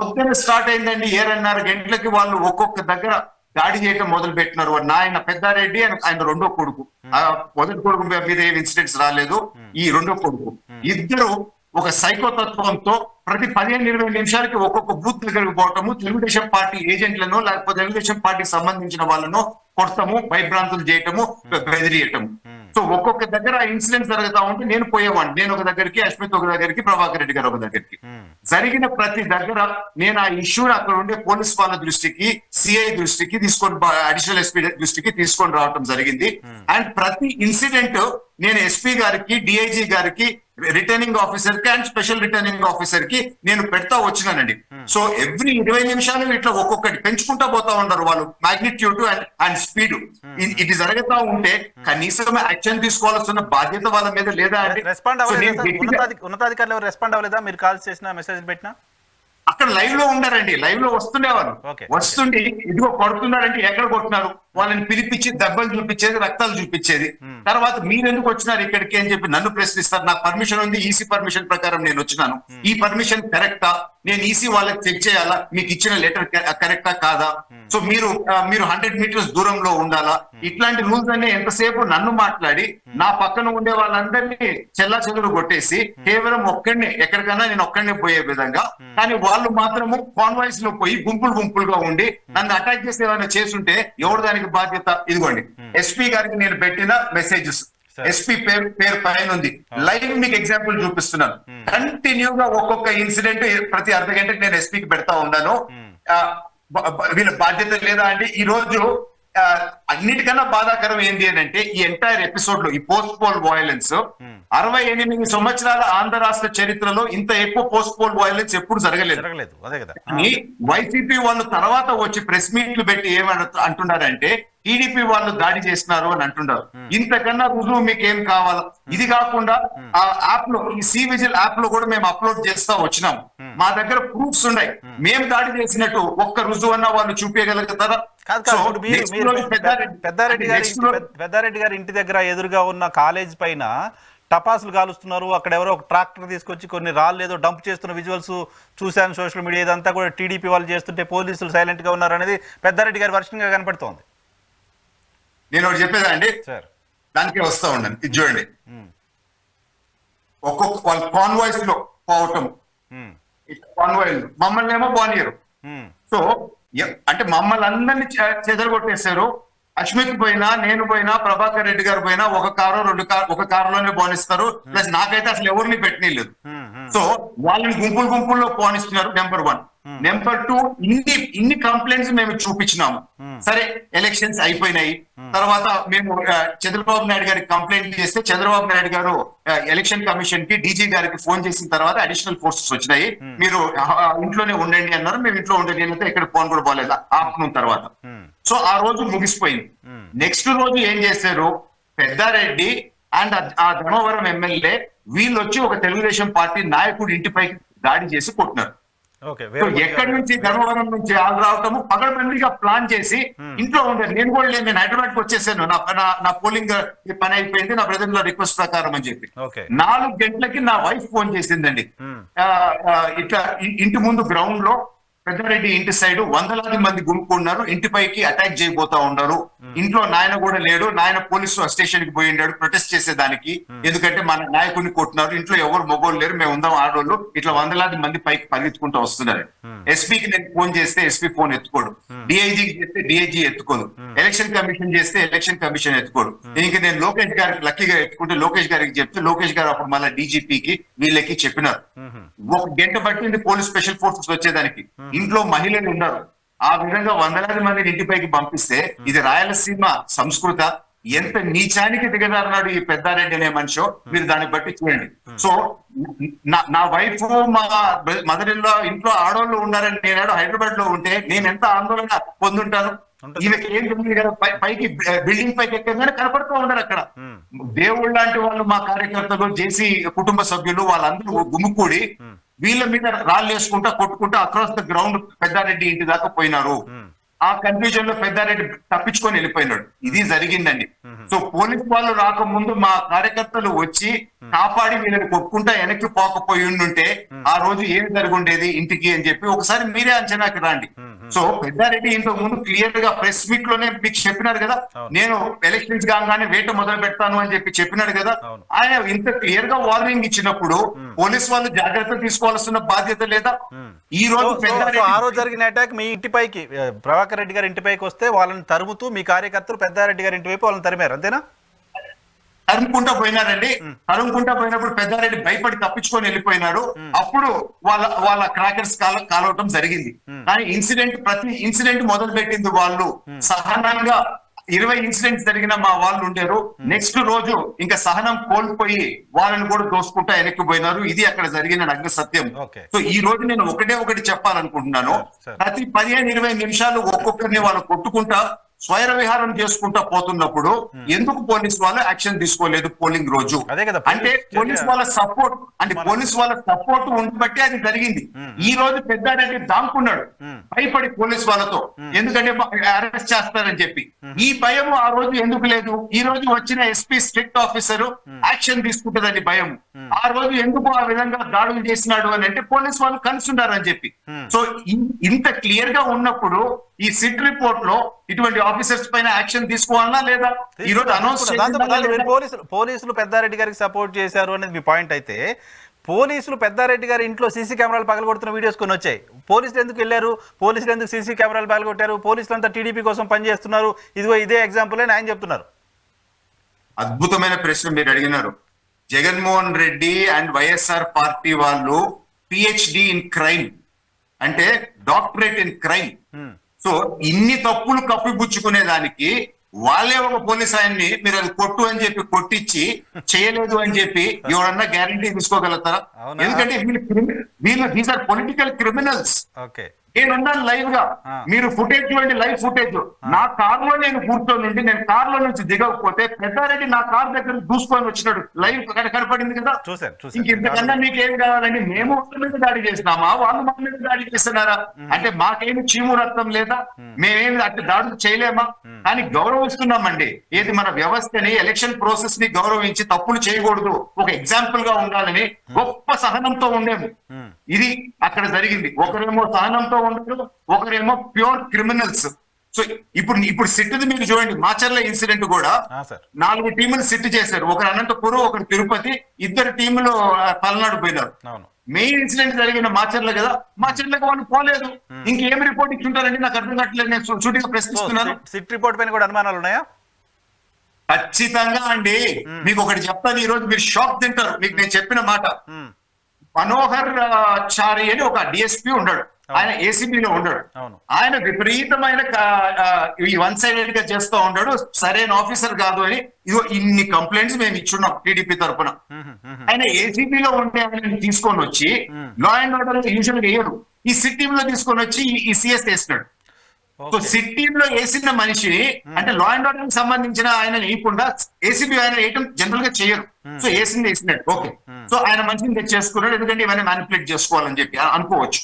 పొద్దున్న స్టార్ట్ అయిందండి. ఏడున్నర గంటలకి వాళ్ళు ఒక్కొక్క దగ్గర దాడి చేయటం మొదలు పెట్టినారు. వాడు నాయన పెద్దారెడ్డి ఆయన ఆయన రెండో కొడుకు. ఆ మొదటి కొడుకు మీద ఏం ఇన్సిడెంట్స్ రాలేదు. ఈ రెండో కొడుకు. ఇద్దరు ఒక సైకోతత్వంతో ప్రతి పదిహేను ఇరవై నిమిషాలకి ఒక్కొక్క బూత్ దగ్గరకు పోవటము తెలుగుదేశం పార్టీ ఏజెంట్లను లేకపోతే తెలుగుదేశం పార్టీకి సంబంధించిన వాళ్ళను కొడతాము భయభ్రాంతులు చేయటము బెదిరియటము. సో ఒక్కొక్క దగ్గర ఇన్సిడెంట్ జరుగుతా ఉంటే నేను పోయేవాడిని. నేను ఒక దగ్గరికి అశ్మిత్ ఒక దగ్గరికి ప్రభాకర్ రెడ్డి గారు ఒక దగ్గరికి. జరిగిన ప్రతి దగ్గర నేను ఆ ఇష్యూని అక్కడ ఉండే పోలీస్ వాళ్ళ దృష్టికి సిఐ దృష్టికి తీసుకొని అడిషనల్ ఎస్పీ దృష్టికి తీసుకొని రావటం జరిగింది. అండ్ ప్రతి ఇన్సిడెంట్ నేను ఎస్పీ గారికి డిఐజీ గారికి రిటర్నింగ్ ఆఫీసర్కి అండ్ స్పెషల్ రిటర్నింగ్ ఆఫీసర్కి నేను పెడతా వచ్చినానండి. సో ఎవ్రీ ఇరవై నిమిషాలు ఇట్లా ఒక్కొక్కటి పెంచుకుంటా పోతా ఉన్నారు వాళ్ళు మాగ్నిట్యూడ్ అండ్ అండ్ స్పీడ్ ఇది జరుగుతా ఉంటే కనీసం యాక్షన్ తీసుకోవాల్సిన బాధ్యత వాళ్ళ మీద లేదా అండి? రెస్పాండ్ అవ్వలేదు ఉన్నతాధికారులు రెస్పాండ్ అవ్వలేదా? మీరు కాల్ చేసిన మెసేజ్ పెట్టినా? అక్కడ లైవ్లో ఉండారండి లైవ్లో వస్తుండేవారు. వస్తుండి ఇదిగో కొడుతున్నారంటే ఎక్కడ కొడుతున్నారు? వాళ్ళని పిలిపించి దెబ్బలు చూపించేది రక్తాలు చూపించేది. తర్వాత మీరు ఎందుకు వచ్చినారు ఇక్కడికి అని చెప్పి నన్ను ప్రశ్నిస్తారు. నాకు పర్మిషన్ ఉంది ఈసీ పర్మిషన్ ప్రకారం నేను వచ్చినాను. ఈ పర్మిషన్ కరెక్టా నేను ఈసీ వాళ్ళకి చెక్ చేయాలా? మీకు ఇచ్చిన లెటర్ కరెక్టా కాదా? సో మీరు మీరు హండ్రెడ్ మీటర్స్ దూరంలో ఉండాలా? ఇట్లాంటి రూల్స్ అన్ని ఎంతసేపు నన్ను మాట్లాడి నా పక్కన ఉండే వాళ్ళందరినీ చెల్లా చెదురు కొట్టేసి కేవలం ఒక్కడినే ఎక్కడికైనా నేను ఒక్కడినే పోయే విధంగా కానీ వాళ్ళు మాత్రము కాన్వాయిస్లో పోయి గుంపులు గుంపులుగా ఉండి నన్ను అటాక్ చేసి ఏమైనా చేస్తుంటే ఎవరు దానికి బాధ్యత? ఇదిగోండి. ఎస్పీ గారికి నేను పెట్టిన మెసేజెస్. ఎస్పీ పేరు పేరు పైన ఉంది. లైవ్ మీకు ఎగ్జాంపుల్ చూపిస్తున్నాను. కంటిన్యూగా ఒక్కొక్క ఇన్సిడెంట్ ప్రతి అర్ధ గంటకి నేను ఎస్పీకి పెడతా ఉన్నాను. వీళ్ళ బాధ్యత లేదా అంటే ఈ రోజు అన్నిటికన్నా బాధాకరం ఏంటి అని అంటే ఈ ఎంటైర్ ఎపిసోడ్లో ఈ పోస్ట్ పోల్ వయలెన్స్ అరవై ఎనిమిది సంవత్సరాల ఆంధ్ర రాష్ట్ర చరిత్రలో ఇంత ఎక్కువ పోస్ట్ పోల్ వయలెన్స్ ఎప్పుడు జరగలేదు. జరగలేదు. అదే కదా. కానీ వైసీపీ వాళ్ళు తర్వాత వచ్చి ప్రెస్ మీట్లు పెట్టి ఏమని అంటున్నారంటే టీడీపీ వాళ్ళు దాడి చేస్తున్నారు అని అంటున్నారు. ఇంతకన్నా రుజువు మీకు ఏం కావాలా ఇది కాకుండా ఆ యాప్లో ఈ సి విజిల్ యాప్లో కూడా మేము అప్లోడ్ చేస్తా వచ్చినాం. మా దగ్గర ప్రూఫ్స్ ఉన్నాయి. మేము. దాడి చేసినట్టు ఒక్క రుజువు అన్న వాళ్ళు చూపించగలుగుతారా పెద్దారెడ్డి- గారి పెద్దారెడ్డి గారి ఇంటి దగ్గర ఎదురుగా ఉన్న కాలేజ్ పైన టపాసులు కాలుస్తున్నారు. అక్కడ ఎవరో ఒక ట్రాక్టర్ తీసుకొచ్చి కొన్ని రాళ్ళు ఏదో డంప్ చేస్తున్న విజువల్స్ చూశాను సోషల్ మీడియా ఇదంతా కూడా టీడీపీ వాళ్ళు చేస్తుంటే పోలీసులు సైలెంట్గా ఉన్నారు అనేది పెద్దారెడ్డి గారి వర్షన్గా కనపడుతోంది. నేను ఒకటి చెప్పేదా అండి? సార్. దానికే వస్తా ఉండండి. ఇది చూడండి. ఒక్కొక్క వాళ్ళ కాన్వాయిస్లో పోవటం. కాన్వాయిల్ మమ్మల్ని ఏమో పోనీయరు. సో ఎ- అంటే మమ్మల్ని అందరినీ చెదరగొట్టేశారు. అశ్మిత్ పోయినా నేను పోయినా ప్రభాకర్ రెడ్డి గారు పోయినా ఒక కారు రెండు కారు ఒక కారులోనే పోనిస్తారు. ప్లస్ నాకైతే అసలు ఎవరిని పెట్టనీయలేదు. సో వాళ్ళని గుంపులు గుంపుల్లో పోనిస్తున్నారు నెంబర్ వన్. నెంబర్ టూ ఇన్ని ఇన్ని కంప్లైంట్స్ మేము చూపించినాము. సరే ఎలక్షన్స్ అయిపోయినాయి. తర్వాత మేము చంద్రబాబు నాయుడు గారికి కంప్లైంట్ చేస్తే చంద్రబాబు నాయుడు గారు ఎలక్షన్ కమిషన్కి డీజీ గారికి ఫోన్ చేసిన తర్వాత అడిషనల్ ఫోర్సెస్ వచ్చినాయి. మీరు ఇంట్లోనే ఉండండి అన్నారు. మేము ఇంట్లో ఉండండి అంటే ఎక్కడ ఫోన్ కూడా పోలేదు. ఆఫ్టర్నూన్ తర్వాత. సో ఆ రోజు ముగిసిపోయింది. నెక్స్ట్ రోజు ఏం చేశారు? పెద్దారెడ్డి అండ్ ఆ ధర్మవరం ఎమ్మెల్యే వీళ్ళు వచ్చి ఒక తెలుగుదేశం పార్టీ నాయకుడి ఇంటిపైకి దాడి చేసి కొట్టినారు. ఎక్కడి నుంచి ధర్మవరం నుంచి రావటము పగడబందిగా ప్లాన్ చేసి ఇంట్లో ఉండేది. నేను కూడా లేదు నేను హైదరాబాద్కి వచ్చేసాను. నా నా- పోలింగ్ పని అయిపోయింది. నా బ్రదర్లో రిక్వెస్ట్ ప్రకారం అని చెప్పి. నాలుగు గంటలకి నా వైఫ్ ఫోన్ చేసిందండి. Hmm. ఇట్లా ఇంటి ముందు గ్రౌండ్లో పెద్దారెడ్డి ఇంటి సైడ్ వందలాది మంది గుంపుకున్నారు. ఇంటిపైకి అటాక్ చేయబోతా ఉన్నారు. ఇంట్లో నాయన కూడా లేడు నాయన పోలీసు స్టేషన్కి పోయి ఉండాడు ప్రొటెస్ట్ చేసేదానికి ఎందుకంటే మన నాయకుడిని కొట్టినారు. ఇంట్లో ఎవరు మొగోళ్ళు లేరు మేము ఉందాం ఆడోళ్ళు ఇట్లా వందలాది మంది పైకి పరిగెత్తుకుంటూ వస్తున్నారు. ఎస్పీకి నేను ఫోన్ చేస్తే ఎస్పీ ఫోన్ ఎత్తుకోడు. డిఐజీకి చేస్తే డిఐజీ ఎత్తుకోదు. ఎలక్షన్ కమిషన్ చేస్తే ఎలక్షన్ కమిషన్ ఎత్తుకోడు. ఇంకా నేను లోకేష్ గారికి లక్కీగా ఎత్తుకుంటే లోకేష్ గారికి చెప్తే లోకేష్ గారు అప్పుడు మళ్ళీ డీజీపీకి వీళ్ళకి చెప్పినారు. ఒక గంట పట్టింది పోలీస్ స్పెషల్ ఫోర్సెస్ వచ్చేదానికి. ఇంట్లో మహిళలు ఉన్నారు. ఆ విధంగా వందలాది మందిని ఇంటిపైకి పంపిస్తే ఇది రాయలసీమ సంస్కృత ఎంత నీచానికి దిగజారినాడు ఈ పెద్దారెడ్డి అనే మనిషి మీరు దాన్ని బట్టి చూడండి. సో నా వైఫ్ మా మదర్ ఇల్లో ఇంట్లో ఆడవాళ్ళు ఉన్నారని నేను హైదరాబాద్లో ఉంటే నేను ఎంత ఆందోళన పొందుంటాను. ఈమెకి ఏం తెలియదు కదా పైకి బిల్డింగ్ పైకి ఎక్కగానే కనపడుతూ ఉన్నారు అక్కడ. దేవుళ్ళు లాంటి వాళ్ళు మా కార్యకర్తలు జేసీ కుటుంబ సభ్యులు వాళ్ళందరూ గుమ్ముకూడి వీళ్ళ మీద రాళ్ళు వేసుకుంటా కొట్టుకుంటా అక్రాస్ ద గ్రౌండ్ పెద్దారెడ్డి ఇంటి దాకా పోయినారు. ఆ కన్ఫ్యూజన్లో పెద్దారెడ్డి తప్పించుకొని వెళ్ళిపోయినాడు. ఇది జరిగిందండి సో పోలీస్ వాళ్ళు రాకముందు మా కార్యకర్తలు వచ్చి కాపాడి వీళ్ళని కొట్టుకుంటా వెనక్కి పోకపోయి ఉండుంటే ఆ రోజు ఏం జరుగుండేది ఇంటికి అని చెప్పి ఒకసారి మీరే అంచనాకి రండి. సో పెద్దారెడ్డి ఇంతకు ముందు క్లియర్గా ప్రెస్ మీట్లోనే మీకు చెప్పినాడు కదా. నేను ఎలక్షన్స్ కాగానే వేట మొదలు పెడతాను అని చెప్పి చెప్పినాడు కదా. ఆయన ఇంత క్లియర్గా వార్నింగ్ ఇచ్చినప్పుడు పోలీస్ వాళ్ళు జాగ్రత్త తీసుకోవాల్సిన బాధ్యత లేదా? ఈ రోజు ఆ రోజు జరిగిన అటాక్ మీ ఇంటిపైకి ప్రభాకర్ రెడ్డి గారి ఇంటిపైకి వస్తే వాళ్ళని తరుముతూ మీ కార్యకర్తలు పెద్దారెడ్డి గారి ఇంటి వైపు వాళ్ళని తరిమారు అంతేనా? తరుముకుంటా పోయినారండి తరుముకుంటా పోయినప్పుడు పెద్దారెడ్డి భయపడి తప్పించుకొని వెళ్ళిపోయినాడు. అప్పుడు వాళ్ళ వాళ్ళ క్రాకర్స్ కాల కాలవటం జరిగింది. కానీ ఇన్సిడెంట్ ప్రతి ఇన్సిడెంట్ మొదలు పెట్టింది వాళ్ళు సహనంగా ఇరవై ఇన్సిడెంట్స్ జరిగిన మా వాళ్ళు ఉండేరు. నెక్స్ట్ రోజు ఇంకా సహనం కోల్పోయి వాళ్ళని కూడా దోసుకుంటా వెనక్కి పోయినారు. ఇది అక్కడ జరిగిన నగ్న సత్యం. సో ఈ రోజు నేను ఒకటే ఒకటి చెప్పాలనుకుంటున్నాను. ప్రతి పదిహేను ఇరవై నిమిషాలు ఒక్కొక్కరిని వాళ్ళు కొట్టుకుంటా స్వైర విహారం చేసుకుంటా పోతున్నప్పుడు ఎందుకు పోలీస్ వాళ్ళు యాక్షన్ తీసుకోలేదు పోలింగ్ రోజు? అంటే పోలీస్ వాళ్ళ సపోర్ట్ అంటే పోలీస్ వాళ్ళ సపోర్ట్ ఉండబట్టి అది జరిగింది. ఈ రోజు పెద్దారెడ్డి దాంకున్నాడు. భయపడి పోలీస్ వాళ్ళతో. ఎందుకంటే అరెస్ట్ చేస్తారని చెప్పి. ఈ భయం ఆ రోజు ఎందుకు లేదు? ఈ రోజు వచ్చిన ఎస్పీ స్ట్రిక్ట్ ఆఫీసర్ యాక్షన్ తీసుకుంటుందని భయం ఆ రోజు ఎందుకు ఆ విధంగా దాడులు చేసినాడు అని అంటే పోలీస్ వాళ్ళు కలిసి ఉన్నారని చెప్పి సో ఇంత క్లియర్గా ఉన్నప్పుడు ఈ సిట్ రిపోర్ట్లో ఇటువంటి ఆఫీసర్స్ పైన యాక్షన్ తీసుకోవాలా లేదా? ఈ రోజు అనౌన్స్ పోలీసులు పోలీసులు పెద్దారెడ్డి గారికి సపోర్ట్ చేశారు అనేది మీ పాయింట్ అయితే పోలీసులు పెద్దారెడ్డి గారి ఇంట్లో సీసీ కెమెరాలు పగలగొడుతున్న వీడియోస్ కొన్ని వచ్చాయి. పోలీసులు ఎందుకు వెళ్ళారు? పోలీసులు ఎందుకు సీసీ కెమెరాలు పగలగొట్టారు? పోలీసులు అంతా టీడీపీ కోసం పనిచేస్తున్నారు ఇదిగో ఇదే ఎగ్జాంపుల్ అని ఆయన చెప్తున్నారు. అద్భుతమైన ప్రశ్న మీరు అడిగినారు. Jaganmohan Reddy and YSR party వాళ్ళు పిహెచ్డి ఇన్ క్రైమ్ అంటే డాక్టరేట్ ఇన్ క్రైమ్ సో ఇన్ని తప్పులు కప్పిపుచ్చుకునే దానికి వాళ్ళే ఒక పోలీస్ ఆయన్ని మీరు అది కొట్టు అని చెప్పి కొట్టించి చేయలేదు అని చెప్పి ఎవరన్నా గ్యారంటీ తీసుకోగలుగుతారా? ఎందుకంటే వీళ్ళు వీళ్ళు these are political criminals okay నేనున్నాను లైవ్గా. మీరు ఫుటేజ్ చూడండి లైవ్ ఫుటేజ్ నా కార్లో నేను కూర్చొని ఉండి నేను కార్లో నుంచి దిగకపోతే పెద్దారెడ్డి నా కార్ దగ్గర దూసుకొని వచ్చినాడు. లైవ్ కనపడింది కదా. ఇంక ఇంతకన్నా మీకేం కావాలండి? మేము వాళ్ళ మీద దాడి చేసినామా? వాళ్ళు మా మీద దాడి చేస్తున్నారా? అంటే మాకేమి చీము రక్తం లేదా? మేమేమి అట్లా దాడులు చేయలేమా? కానీ గౌరవిస్తున్నామండి. ఏది మన వ్యవస్థని ఎలక్షన్ ప్రాసెస్ని గౌరవించి తప్పులు చేయకూడదు. ఒక ఎగ్జాంపుల్గా ఉండాలని గొప్ప సహనంతో ఉండేము. ఇది అక్కడ జరిగింది. ఒకరేమో సహనంతో ఉండరు ఒకరేమో ప్యూర్ క్రిమినల్స్. సో ఇప్పుడు ఇప్పుడు సిట్టుది మీరు చూడండి మాచర్ల ఇన్సిడెంట్ కూడా నాలుగు టీములు సిట్ చేశారు. ఒకరు అనంతపురం ఒకరు తిరుపతి ఇద్దరు టీములు పల్నాడు పోయినారు. మెయిన్ ఇన్సిడెంట్ జరిగిన మాచర్ల కదా మాచర్లకు వాళ్ళు పోలేదు. ఇంకేం రిపోర్ట్ ఇచ్చుంటారండి? నాకు అర్థం కావట్లేదు. నేను సూటిగా ప్రశ్నిస్తున్నాను. సిట్- రిపోర్ట్ పైన కూడా అనుమానాలు ఉన్నాయా? ఖచ్చితంగా అండి. మీకు ఒకటి చెప్తాను. ఈ రోజు మీరు షాక్ తింటారు. మీకు నేను చెప్పిన మాట. మనోహర్ చారి అని ఒక డిఎస్పీ ఉన్నాడు. ఆయన ఏసీబీలో అవును. ఆయన విపరీతమైన ఈ వన్ సైడెడ్గా చేస్తూ ఉన్నాడు సరైన ఆఫీసర్ కాదు అని ఇదిగో ఇన్ని కంప్లైంట్స్ మేము ఇచ్చున్నాం టీడీపీ మ్మ్. ఆయన ఏసీబీలో ఉండే ఆయనని తీసుకొని వచ్చి లా అండ్ ఆర్డర్ యూజువల్ వేయరు ఈ సిట్లో తీసుకొని వచ్చి ఈ- ఈ సిఎస్ వేసినాడు సో ఓకే. సిట్ టీమ్లో వేసిన మనిషిని అంటే లా అండ్ ఆర్డర్ సంబంధించిన ఆయన వేయకుండా ఏసీబీ ఆయన వేయటం జనరల్గా చేయరు సో వేసింది వేసినట్టు. ఓకే సో ఆయన మంచిని తెచ్చేసుకున్నాడు ఎందుకంటే ఇవన్నీ మ్యానిపులేట్ చేసుకోవాలని చెప్పి అనుకోవచ్చు.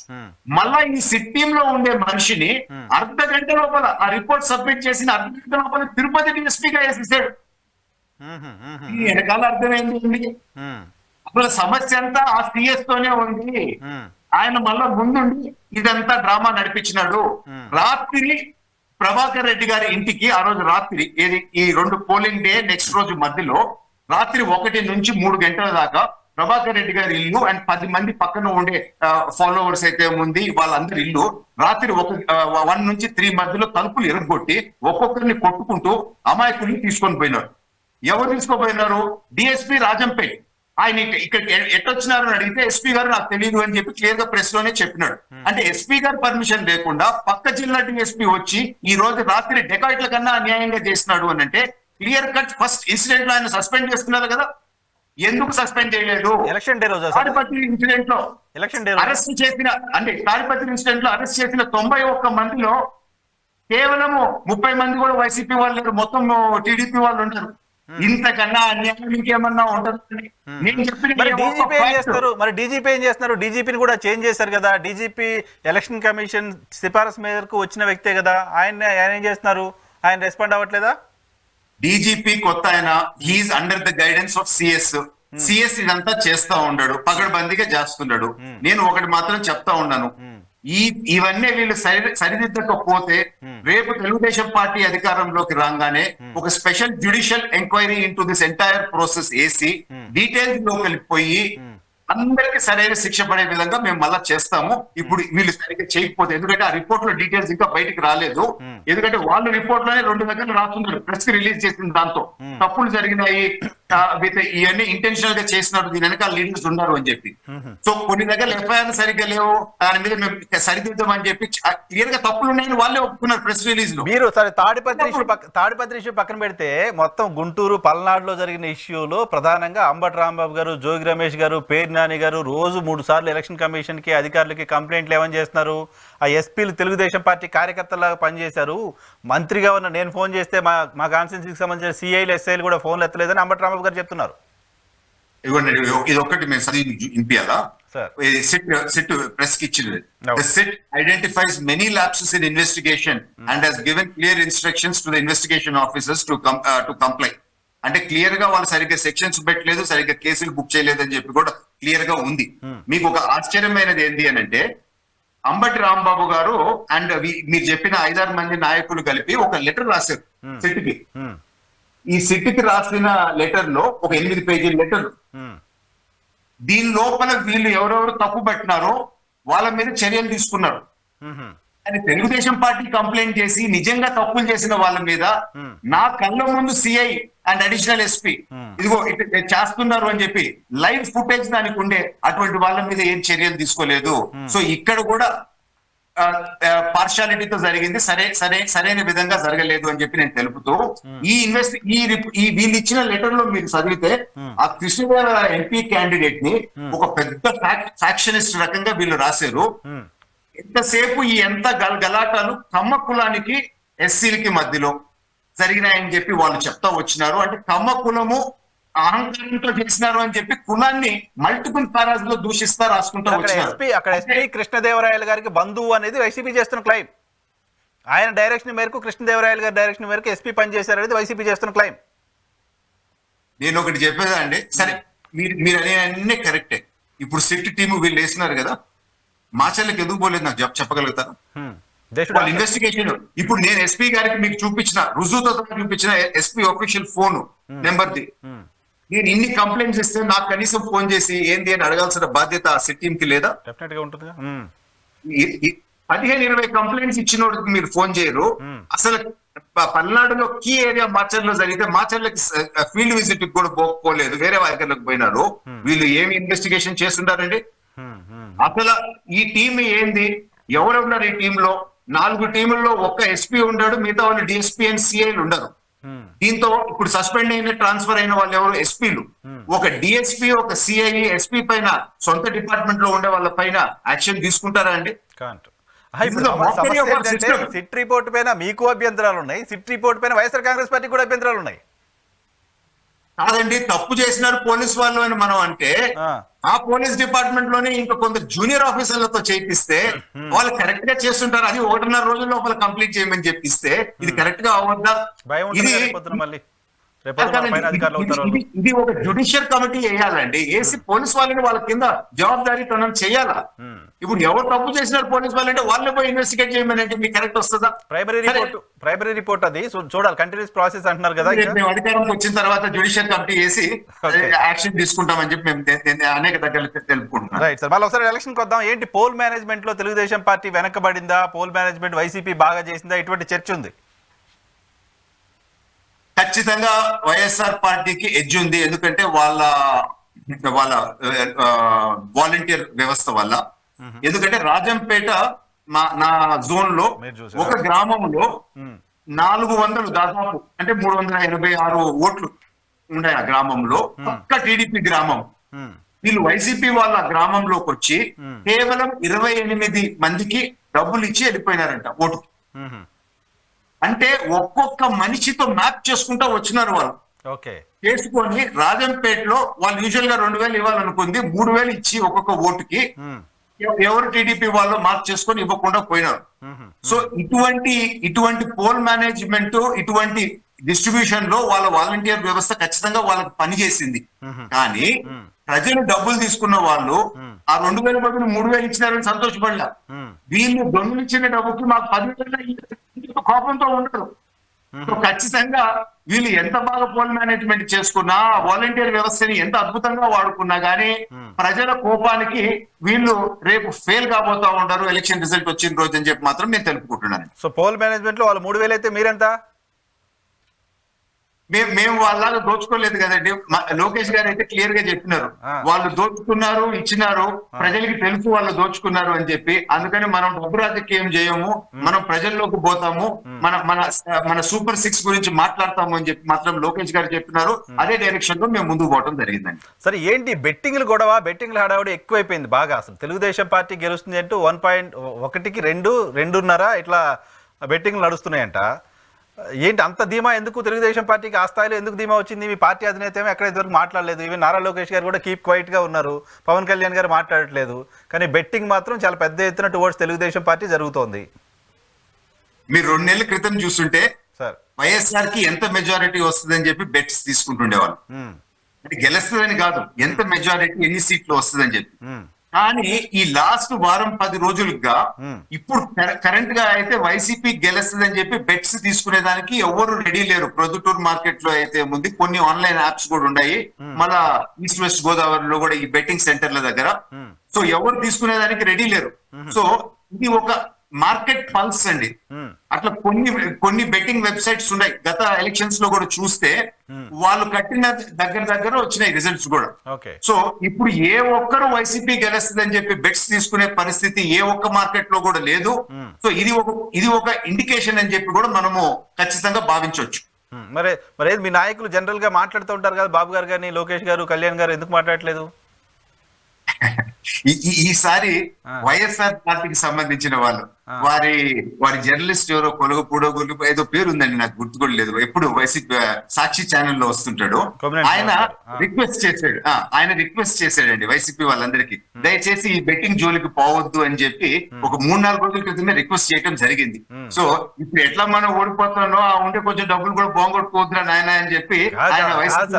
మళ్ళా ఈ సిట్ టీమ్లో ఉండే మనిషిని అర్ధ గంట లోపల ఆ రిపోర్ట్ సబ్మిట్ చేసిన అర్ధ గంట లోపల తిరుపతి డిఎస్పీగా వేసేసాడు. ఈ వెనకాల అర్థమైంది అసలు సమస్య అంతా ఆ సిఎస్ తోనే ఉంది. ఆయన మళ్ళా ముందుండి ఇదంతా డ్రామా నడిపించినాడు. రాత్రి ప్రభాకర్ రెడ్డి గారి ఇంటికి ఆ రోజు రాత్రి ఏది ఈ రెండు పోలింగ్ డే నెక్స్ట్ రోజు మధ్యలో రాత్రి ఒకటి నుంచి మూడు గంటల దాకా ప్రభాకర్ రెడ్డి గారి ఇల్లు అండ్ పది మంది పక్కన ఉండే ఫాలోవర్స్ అయితే ఉంది వాళ్ళందరి ఇల్లు రాత్రి ఒక వన్ నుంచి త్రీ మధ్యలో తలుపులు ఎరగొట్టి ఒక్కొక్కరిని కొట్టుకుంటూ అమాయకుల్ని తీసుకొని పోయినారు. ఎవరు తీసుకోపోయినారు డిఎస్పీ రాజంపేట్. ఆయన ఇక్క- ఇక్కడికి ఎ- ఎట్టొచ్చినారు అని అడిగితే ఎస్పీ గారు నాకు తెలియదు అని చెప్పి క్లియర్గా ప్రెస్లోనే చెప్పినాడు. అంటే ఎస్పీ గారు పర్మిషన్ లేకుండా పక్క జిల్లా డిఎస్పీ వచ్చి ఈ రోజు రాత్రి డెకాయిట్ల కన్నా అన్యాయంగా చేసినాడు అని అంటే క్లియర్ కట్ ఫస్ట్ ఇన్సిడెంట్లో ఆయన సస్పెండ్ చేస్తున్నారు కదా. ఎందుకు సస్పెండ్ చేయలేదు? ఎలక్షన్ డే రోజు తాడిపత్రి ఇన్సిడెంట్లో ఎలక్షన్ డే అరెస్ట్ చేసిన అంటే తాడిపత్రి ఇన్సిడెంట్లో అరెస్ట్ చేసిన తొంభై ఒక్క మందిలో కేవలము ముప్పై మంది కూడా వైసీపీ వాళ్ళు మొత్తం టీడీపీ వాళ్ళు ఉంటారు. ఇంతకన్నా అన్యాయం ఇంకేమన్నా ఉండదు నేను చెప్పిన మరి డీజీపీ ఏం చేస్తారు? మరి డీజీపీ ఏం చేస్తున్నారు? డీజీపీని కూడా చేంజ్ చేశారు కదా. డీజీపీ ఎలక్షన్ కమిషన్ సిఫారసు మేరకు వచ్చిన వ్యక్తే కదా. ఆయన ఆయన ఏం చేస్తున్నారు? ఆయన రెస్పాండ్ అవ్వట్లేదా? డీజీపీ కొత్త ఆయన he is under the guidance of CS CS ఇదంతా చేస్తా ఉన్నాడు పగడబందీగా చేస్తున్నాడు. నేను ఒకటి మాత్రం చెప్తా ఉన్నాను. ఈ ఇవన్నీ వీళ్ళు సరి సరిదిద్దకపోతే రేపు తెలుగుదేశం పార్టీ అధికారంలోకి రాగానే ఒక special judicial enquiry into this entire process వేసి డీటెయిల్స్లోకి పోయి అందరికి సరైన శిక్ష పడే విధంగా మేము మళ్ళా చేస్తాము. ఇప్పుడు వీళ్ళు సరిగ్గా చేయకపోతే ఎందుకంటే ఆ రిపోర్ట్లో డీటెయిల్స్ ఇంకా బయటికి రాలేదు. ఎందుకంటే వాళ్ళు రిపోర్ట్లోనే రెండు దగ్గర రాస్తున్నారు. ప్రెస్కి రిలీజ్ చేసిన దాంతో. తప్పులు జరిగినాయి. With ఇవన్నీ ఇంటెన్షనల్గా చేసినారు దీని వెనకాల లీడర్స్ ఉన్నారు అని చెప్పి. సో కొన్ని దగ్గర ఎఫ్ఐఆర్ సరిగ్గా లేవు దాని మీద మేము ఇక సరిదిద్దామని చెప్పి క్లియర్గా తప్పులు ఉన్నాయని వాళ్ళే ఒప్పుకున్నారు ప్రెస్ రిలీజ్లో. మీరు సరే తాడిపత్రి ఇష్యూ తాడిపత్రి ఇష్యూ పక్కన పెడితే మొత్తం గుంటూరు పల్నాడులో జరిగిన ఇష్యూలో ప్రధానంగా అంబటి రాంబాబు గారు జోగి రమేష్ గారు పేరు నాని గారు రోజు మూడు సార్లు ఎలక్షన్ కమిషన్కి అధికారులకి కంప్లైంట్లు ఏమని చేస్తున్నారు. ఆ ఎస్పీలు తెలుగుదేశం పార్టీ కార్యకర్తలాగా పనిచేశారు. మంత్రిగా ఉన్న నేను ఫోన్ చేస్తే మా మా కాన్స్టిట్యూన్సీకి సంబంధించిన సిఐలు ఎస్ఐలు కూడా ఫోన్లు ఎత్తలేదని అంబటి రాంబాబు గారు చెప్తున్నారు. ఇది ఒకటి మేము చదివి SIT SIT ప్రెస్కి SIT identifies many to the investigation officers to com uh, to comply. అంటే క్లియర్గా వాళ్ళు సరిగ్గా సెక్షన్స్ పెట్టలేదు సరిగ్గా కేసులు బుక్ చేయలేదు అని చెప్పి కూడా క్లియర్గా ఉంది మీకు ఒక ఆశ్చర్యమైనది ఏంటి అని అంటే అంబటి రాంబాబు గారు అండ్ మీరు చెప్పిన ఐదారు మంది నాయకులు కలిపి ఒక లెటర్ రాశారు సిట్కి ఉమ్, ఈ సిట్కి రాసిన లెటర్లో ఒక ఎనిమిది పేజీల లెటర్. ఉమ్, దీని లోపల వీళ్ళు ఎవరెవరు తప్పు పట్టినారో వాళ్ళ మీద చర్యలు తీసుకున్నారు. అని తెలుగుదేశం పార్టీ కంప్లైంట్ చేసి నిజంగా తప్పులు చేసిన వాళ్ళ మీద నా కళ్ళ ముందు సిఐ అండ్ అడిషనల్ ఎస్పీ ఇదిగో చేస్తున్నారు అని చెప్పి లైవ్ ఫుటేజ్ దానికి ఉండే అటువంటి వాళ్ళ మీద ఏం చర్యలు తీసుకోలేదు. సో ఇక్కడ కూడా పార్షాలిటీతో జరిగింది. సరే సరే సరైన విధంగా జరగలేదు అని చెప్పి నేను తెలుపుతూ ఈ ఇన్వెస్ట్ ఈ వీళ్ళు ఇచ్చిన లెటర్లో మీరు చదివితే ఆ కృష్ణదేవరాయ ఎంపీ క్యాండిడేట్ని ఒక పెద్ద ఫ్యాక్షనిస్ట్ రకంగా వీళ్ళు రాశారు. ఎంతసేపు ఈ ఎంత గల గలాటాలు కమ్మ కులానికి ఎస్సీలకి మధ్యలో జరిగినాయని చెప్పి వాళ్ళు చెప్తా వచ్చినారు. అంటే కమ్మ కులము అహంకారంతో చేసినారు అని చెప్పి కులాన్ని మల్టిపుల్ పారాస్లో దూషిస్తా రాసుకుంటా ఎస్పీ అక్కడ ఎస్పీ కృష్ణదేవరాయలు గారికి బంధువు అనేది వైసీపీ చేస్తున్న క్లైమ్ ఆయన డైరెక్షన్ మేరకు కృష్ణదేవరాయలు గారి డైరెక్షన్ మేరకు ఎస్పీ పనిచేశారు అనేది వైసీపీ చేస్తున్న క్లైమ్ నేను ఒకటి చెప్పేదా అండి సరే మీరు మీరు అనే అన్ని కరెక్టే. ఇప్పుడు సిట్ టీమ్ వీళ్ళు వేసినారు కదా మాచర్లకు ఎందుకు పోలేదు నాకు చెప్- చెప్పగలుగుతారు? వాళ్ళ ఇన్వెస్టిగేషన్ ఇప్పుడు నేను ఎస్పీ గారికి మీకు చూపించిన రుజువుతో చూపించిన ఎస్పీ ఆఫీషియల్ ఫోన్ నెంబర్ ది నేను ఇన్ని కంప్లైంట్స్ ఇస్తే నాకు కనీసం ఫోన్ చేసి ఏంది అని అడగాల్సిన బాధ్యత ఆ కి లేదా? పదిహేను ఇరవై కంప్లైంట్స్ ఇచ్చినోడికి మీరు ఫోన్ చేయరు. అసలు పల్నాడులో కీ ఏరియా మాచర్లో జరిగితే మాచర్లకి ఫీల్డ్ విజిట్ కూడా పోలేదు. వేరే వారికలకు పోయినారు. వీళ్ళు ఏమి ఇన్వెస్టిగేషన్ చేస్తుంటారండి? అసలు ఈ టీం ఏంది? ఎవరున్నారు ఈ టీంలో? నాలుగు టీముల్లో ఒక్క ఎస్పీ ఉన్నాడు మిగతా వాళ్ళు డిఎస్పీ అండ్ సిఐలు ఉండరు. దీంతో ఇప్పుడు సస్పెండ్ అయిన ట్రాన్స్ఫర్ అయిన వాళ్ళు ఎవరు? ఎస్పీలు ఒక డిఎస్పీ ఒక సిఐ ఎస్పీ పైన సొంత డిపార్ట్మెంట్లో ఉండే వాళ్ళ పైన యాక్షన్ తీసుకుంటారా అండి. సిట్ రిపోర్ట్ పైన మీకు అభ్యంతరాలు ఉన్నాయి సిట్ రిపోర్ట్ పైన వైఎస్ఆర్ కాంగ్రెస్ పార్టీ కూడా అభ్యంతరాలు ఉన్నాయి. కాదండి తప్పు చేసినారు పోలీస్ వాళ్ళు అని మనం అంటే ఆ. పోలీస్ డిపార్ట్మెంట్లోనే ఇంకా కొందరు జూనియర్ ఆఫీసర్లతో చేయిస్తే వాళ్ళు కరెక్ట్గా చేస్తుంటారు. అది ఒకటిన్నర రోజుల లోపల కంప్లీట్ చేయమని చెప్పిస్తే ఇది కరెక్ట్గా అవద్దా భయం ఇది ఇది- ఒక జ్యుడిషియల్ కమిటీ వేయాలండి ఏసీ పోలీస్ వాళ్ళని వాళ్ళ కింద జవాబాదారీతనం చేయాలా? ఇప్పుడు ఎవరు తప్పు చేసినారు పోలీస్ వాళ్ళు అంటే వాళ్ళే పోయి ఇన్వెస్టిగేట్ చేయమని అంటే మీకు కరెక్ట్ వస్తుందా? ప్రైమరీ. రిపోర్ట్ ప్రైమరీ రిపోర్ట్ అది. చూడాలి కంటిన్యూస్ ప్రాసెస్ అంటున్నారు కదా మేము అధికారంకి వచ్చిన తర్వాత జ్యుడిషియల్ కమిటీ వేసి. యాక్షన్ తీసుకుంటామని చెప్పి మేము అనేక దగ్గర తెలుపుకుంటున్నాం. రైట్ సార్ మళ్ళీ ఒకసారి ఎలక్షన్ వద్దాం. ఏంటి పోల్ మేనేజ్మెంట్లో తెలుగుదేశం పార్టీ వెనకబడిందా? పోల్ మేనేజ్మెంట్ వైసీపీ బాగా చేసిందా? ఇటువంటి చర్చ ఉంది. ఖచ్చితంగా వైఎస్ఆర్ పార్టీకి ఎడ్జ్ ఉంది. ఎందుకంటే వాళ్ళ వాళ్ళ వాలంటీర్ వ్యవస్థ వల్ల. ఎందుకంటే రాజంపేట మా నా జోన్లో? ఒక గ్రామంలో నాలుగు వందలు దాదాపు అంటే మూడు వందల ఎనభై ఆరు ఓట్లు ఉన్నాయి ఆ గ్రామంలో. పక్క టీడీపీ గ్రామం. వీళ్ళు వైసీపీ వాళ్ళ గ్రామంలోకి వచ్చి. కేవలం ఇరవై ఎనిమిది మందికి డబ్బులు ఇచ్చి వెళ్ళిపోయినారంట ఓటు అంటే ఒక్కొక్క మనిషితో మ్యాప్ చేసుకుంటా వచ్చినారు వాళ్ళు. ఓకే. చేసుకొని రాజంపేటలో వాళ్ళు యూజువల్గా రెండు వేలు ఇవ్వాలనుకుంది మూడు వేలు ఇచ్చి ఒక్కొక్క ఓటుకి ఎవరు టీడీపీ వాళ్ళు మార్క్ చేసుకొని ఇవ్వకుండా పోయినారు. సో ఇటువంటి ఇటువంటి పోల్ మేనేజ్మెంట్ ఇటువంటి డిస్ట్రిబ్యూషన్లో వాళ్ళ వాలంటీర్ వ్యవస్థ ఖచ్చితంగా వాళ్ళకి పనిచేసింది కానీ ప్రజలు డబ్బులు తీసుకున్న వాళ్ళు. ఆ రెండు వేల బదులు మూడు వేలు ఇచ్చినారని సంతోషపడలే. వీళ్ళు దొంగలు ఇచ్చిన డబ్బుకి మాకు పదివేల కోపంతో ఉండరు సో ఖచ్చితంగా వీళ్ళు ఎంత బాగా పోల్ మేనేజ్మెంట్ చేసుకున్నా వాలంటీర్ వ్యవస్థని ఎంత అద్భుతంగా వాడుకున్నా గానీ. ప్రజల కోపానికి వీళ్ళు రేపు ఫెయిల్ కాబోతా ఉంటారు ఎలక్షన్ రిజల్ట్ వచ్చిన రోజు అని చెప్పి మాత్రం నేను తెలుపుకుంటున్నాను. సో పోల్ మేనేజ్మెంట్లో వాళ్ళు మూడు వేలు అయితే మీరెంత? మేము మేము వాళ్ళలాగా దోచుకోలేదు కదండి. లోకేష్ గారు అయితే క్లియర్గా చెప్పినారు. వాళ్ళు దోచుకున్నారు ఇచ్చినారు ప్రజలకి తెలుసు వాళ్ళు దోచుకున్నారు అని చెప్పి. అందుకని మనం డబ్బు రాజకీయం చేయము మనం ప్రజల్లోకి పోతాము మన మన మన సూపర్ సిక్స్ గురించి మాట్లాడతాము అని చెప్పి మాత్రం లోకేష్ గారు చెప్పినారు. అదే డైరెక్షన్లో మేము ముందుకు పోవడం జరిగిందండి. సరే ఏంటి బెట్టింగ్లు గొడవ? బెట్టింగ్లు హడావుడి ఎక్కువైపోయింది బాగా అసలు. తెలుగుదేశం పార్టీ గెలుస్తుంది అంటూ వన్ పాయింట్ ఒకటికి రెండు రెండున్నర ఇట్లా బెట్టింగ్లు నడుస్తున్నాయంట. ఏంటి అంత ధీమా? ఎందుకు తెలుగుదేశం పార్టీకి ఆ స్థాయిలో ఎందుకు ధీమా వచ్చింది? మీ పార్టీ అధినేత ఏమో ఎక్కడ ఇంతవరకు మాట్లాడలేదు. ఈవెన్ నారా లోకేష్ గారు కూడా కీప్ క్వైట్గా ఉన్నారు. పవన్ కళ్యాణ్ గారు మాట్లాడట్లేదు. కానీ బెట్టింగ్ మాత్రం చాలా పెద్ద ఎత్తున టువర్డ్స్ తెలుగుదేశం పార్టీ జరుగుతోంది. మీరు రెండు నెలల క్రితం చూస్తుంటే సార్ వైఎస్ఆర్కి ఎంత మెజారిటీ వస్తుందని చెప్పి బెట్స్ తీసుకుంటుండేవాళ్ళు. అంటే గెలుస్తుందని కాదు. ఎంత మెజారిటీ ఎన్ని సీట్లు వస్తుందని చెప్పి. ఉమ్, కానీ ఈ లాస్ట్ వారం పది రోజులుగా. ఇప్పుడు కరెంట్గా అయితే వైసీపీ గెలుస్తుందని చెప్పి బెట్స్ తీసుకునేదానికి ఎవరు రెడీ లేరు. ప్రొద్దుటూరు మార్కెట్లో అయితే ఉంది కొన్ని ఆన్లైన్ యాప్స్ కూడా ఉన్నాయి. మళ్ళా ఈస్ట్ వెస్ట్ గోదావరిలో కూడా ఈ బెట్టింగ్ సెంటర్ల దగ్గర. సో ఎవరు తీసుకునేదానికి రెడీ లేరు. సో ఇది ఒక మార్కెట్ పల్స్ అండి. ఉమ్, అట్లా కొన్ని కొన్ని బెట్టింగ్ వెబ్సైట్స్ ఉన్నాయి. గత ఎలక్షన్స్లో కూడా చూస్తే Hmm. వాళ్ళు కట్టిన దగ్గర దగ్గర వచ్చినాయి రిజల్ట్స్ కూడా. సో ఇప్పుడు ఏ ఒక్కరు వైసీపీ గెలుస్తుందని చెప్పి బెట్స్ తీసుకునే పరిస్థితి ఏ ఒక్క మార్కెట్లో కూడా లేదు. Hmm. సో ఇది ఒక ఇది ఒక ఇండికేషన్ అని చెప్పి కూడా మనము ఖచ్చితంగా భావించవచ్చు. మరి మరి మీ నాయకులు జనరల్గా మాట్లాడుతూ ఉంటారు కదా బాబు గారు కానీ లోకేష్ గారు కళ్యాణ్ గారు ఎందుకు ఈ- ఈసారి. వైఎస్ఆర్ పార్టీకి సంబంధించిన వాళ్ళు. వారి వారి జర్నలిస్ట్ ఎవరో కొలుగుపూడో గులుగు ఏదో పేరు ఉందండి నాకు గుర్తు కూడా లేదు ఎప్పుడు వైసీపీ సాక్షి ఛానల్లో వస్తుంటాడు ఆయన. రిక్వెస్ట్ చేశాడు ఆయన రిక్వెస్ట్ చేశాడండి వైసీపీ వాళ్ళందరికీ దయచేసి ఈ బెట్టింగ్ జోలికి పోవద్దు అని చెప్పి ఒక మూడు నాలుగు రోజుల క్రితమే రిక్వెస్ట్ చేయడం జరిగింది. సో ఇప్పుడు ఎట్లా మనం ఓడిపోతున్నానో ఆ ఉండే కొంచెం డబ్బులు కూడా బాగొట్టుకోవద్దురా నాయన అని చెప్పి ఆయన వైసీపీ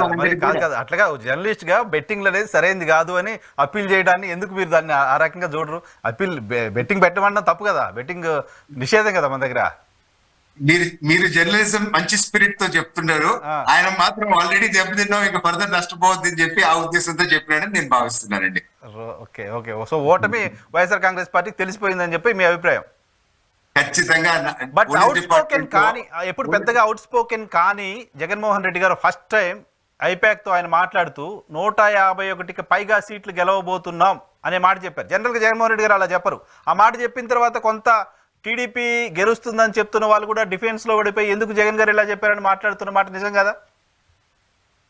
అట్లాగా జర్నలిస్ట్గా బెట్టింగ్ అనేది సరైనది కాదు అని అప్పీల్ చేయడాన్ని ఎందుకు మీరు దాన్ని ఆ- రకంగా చూడరు? అప్పీల్ బెట్టింగ్ పెట్టమన్నా తప్పు కదా. బెట్టింగ్ నిషేధం కదా మన దగ్గర. మీరు మీరు జర్నలిజం మంచి స్పిరిట్తో చెప్తున్నారు. ఆయన మాత్రం ఆల్రెడీ దెబ్బతిన్నాం ఇంకా ఫర్దర్ నష్టపోవద్దు అని చెప్పి ఆ ఉద్దేశంతో చెప్పినాడని నేను భావిస్తున్నానండి. Okay okay. సో ఓటమి వైఎస్ఆర్ కాంగ్రెస్ పార్టీకి తెలిసిపోయిందని చెప్పి మీ అభిప్రాయం? ఖచ్చితంగా బట్ అవుట్ స్పోకెన్ కానీ ఎప్పుడు పెద్దగా అవుట్ స్పోకెన్ కానీ జగన్మోహన్ రెడ్డి గారు ఫస్ట్ టైం ఐపాక్తో ఆయన మాట్లాడుతూ నూట యాభై ఒకటికి పైగా సీట్లు గెలవబోతున్నాం అనే మాట చెప్పారు. జనరల్గా జగన్మోహన్ రెడ్డి గారు అలా చెప్పరు. ఆ మాట చెప్పిన తర్వాత కొంత టీడీపీ గెలుస్తుందని చెప్తున్న వాళ్ళు కూడా డిఫెన్స్లో ఓడిపోయి ఎందుకు జగన్ గారు ఇలా చెప్పారని మాట్లాడుతున్న మాట నిజం కదా?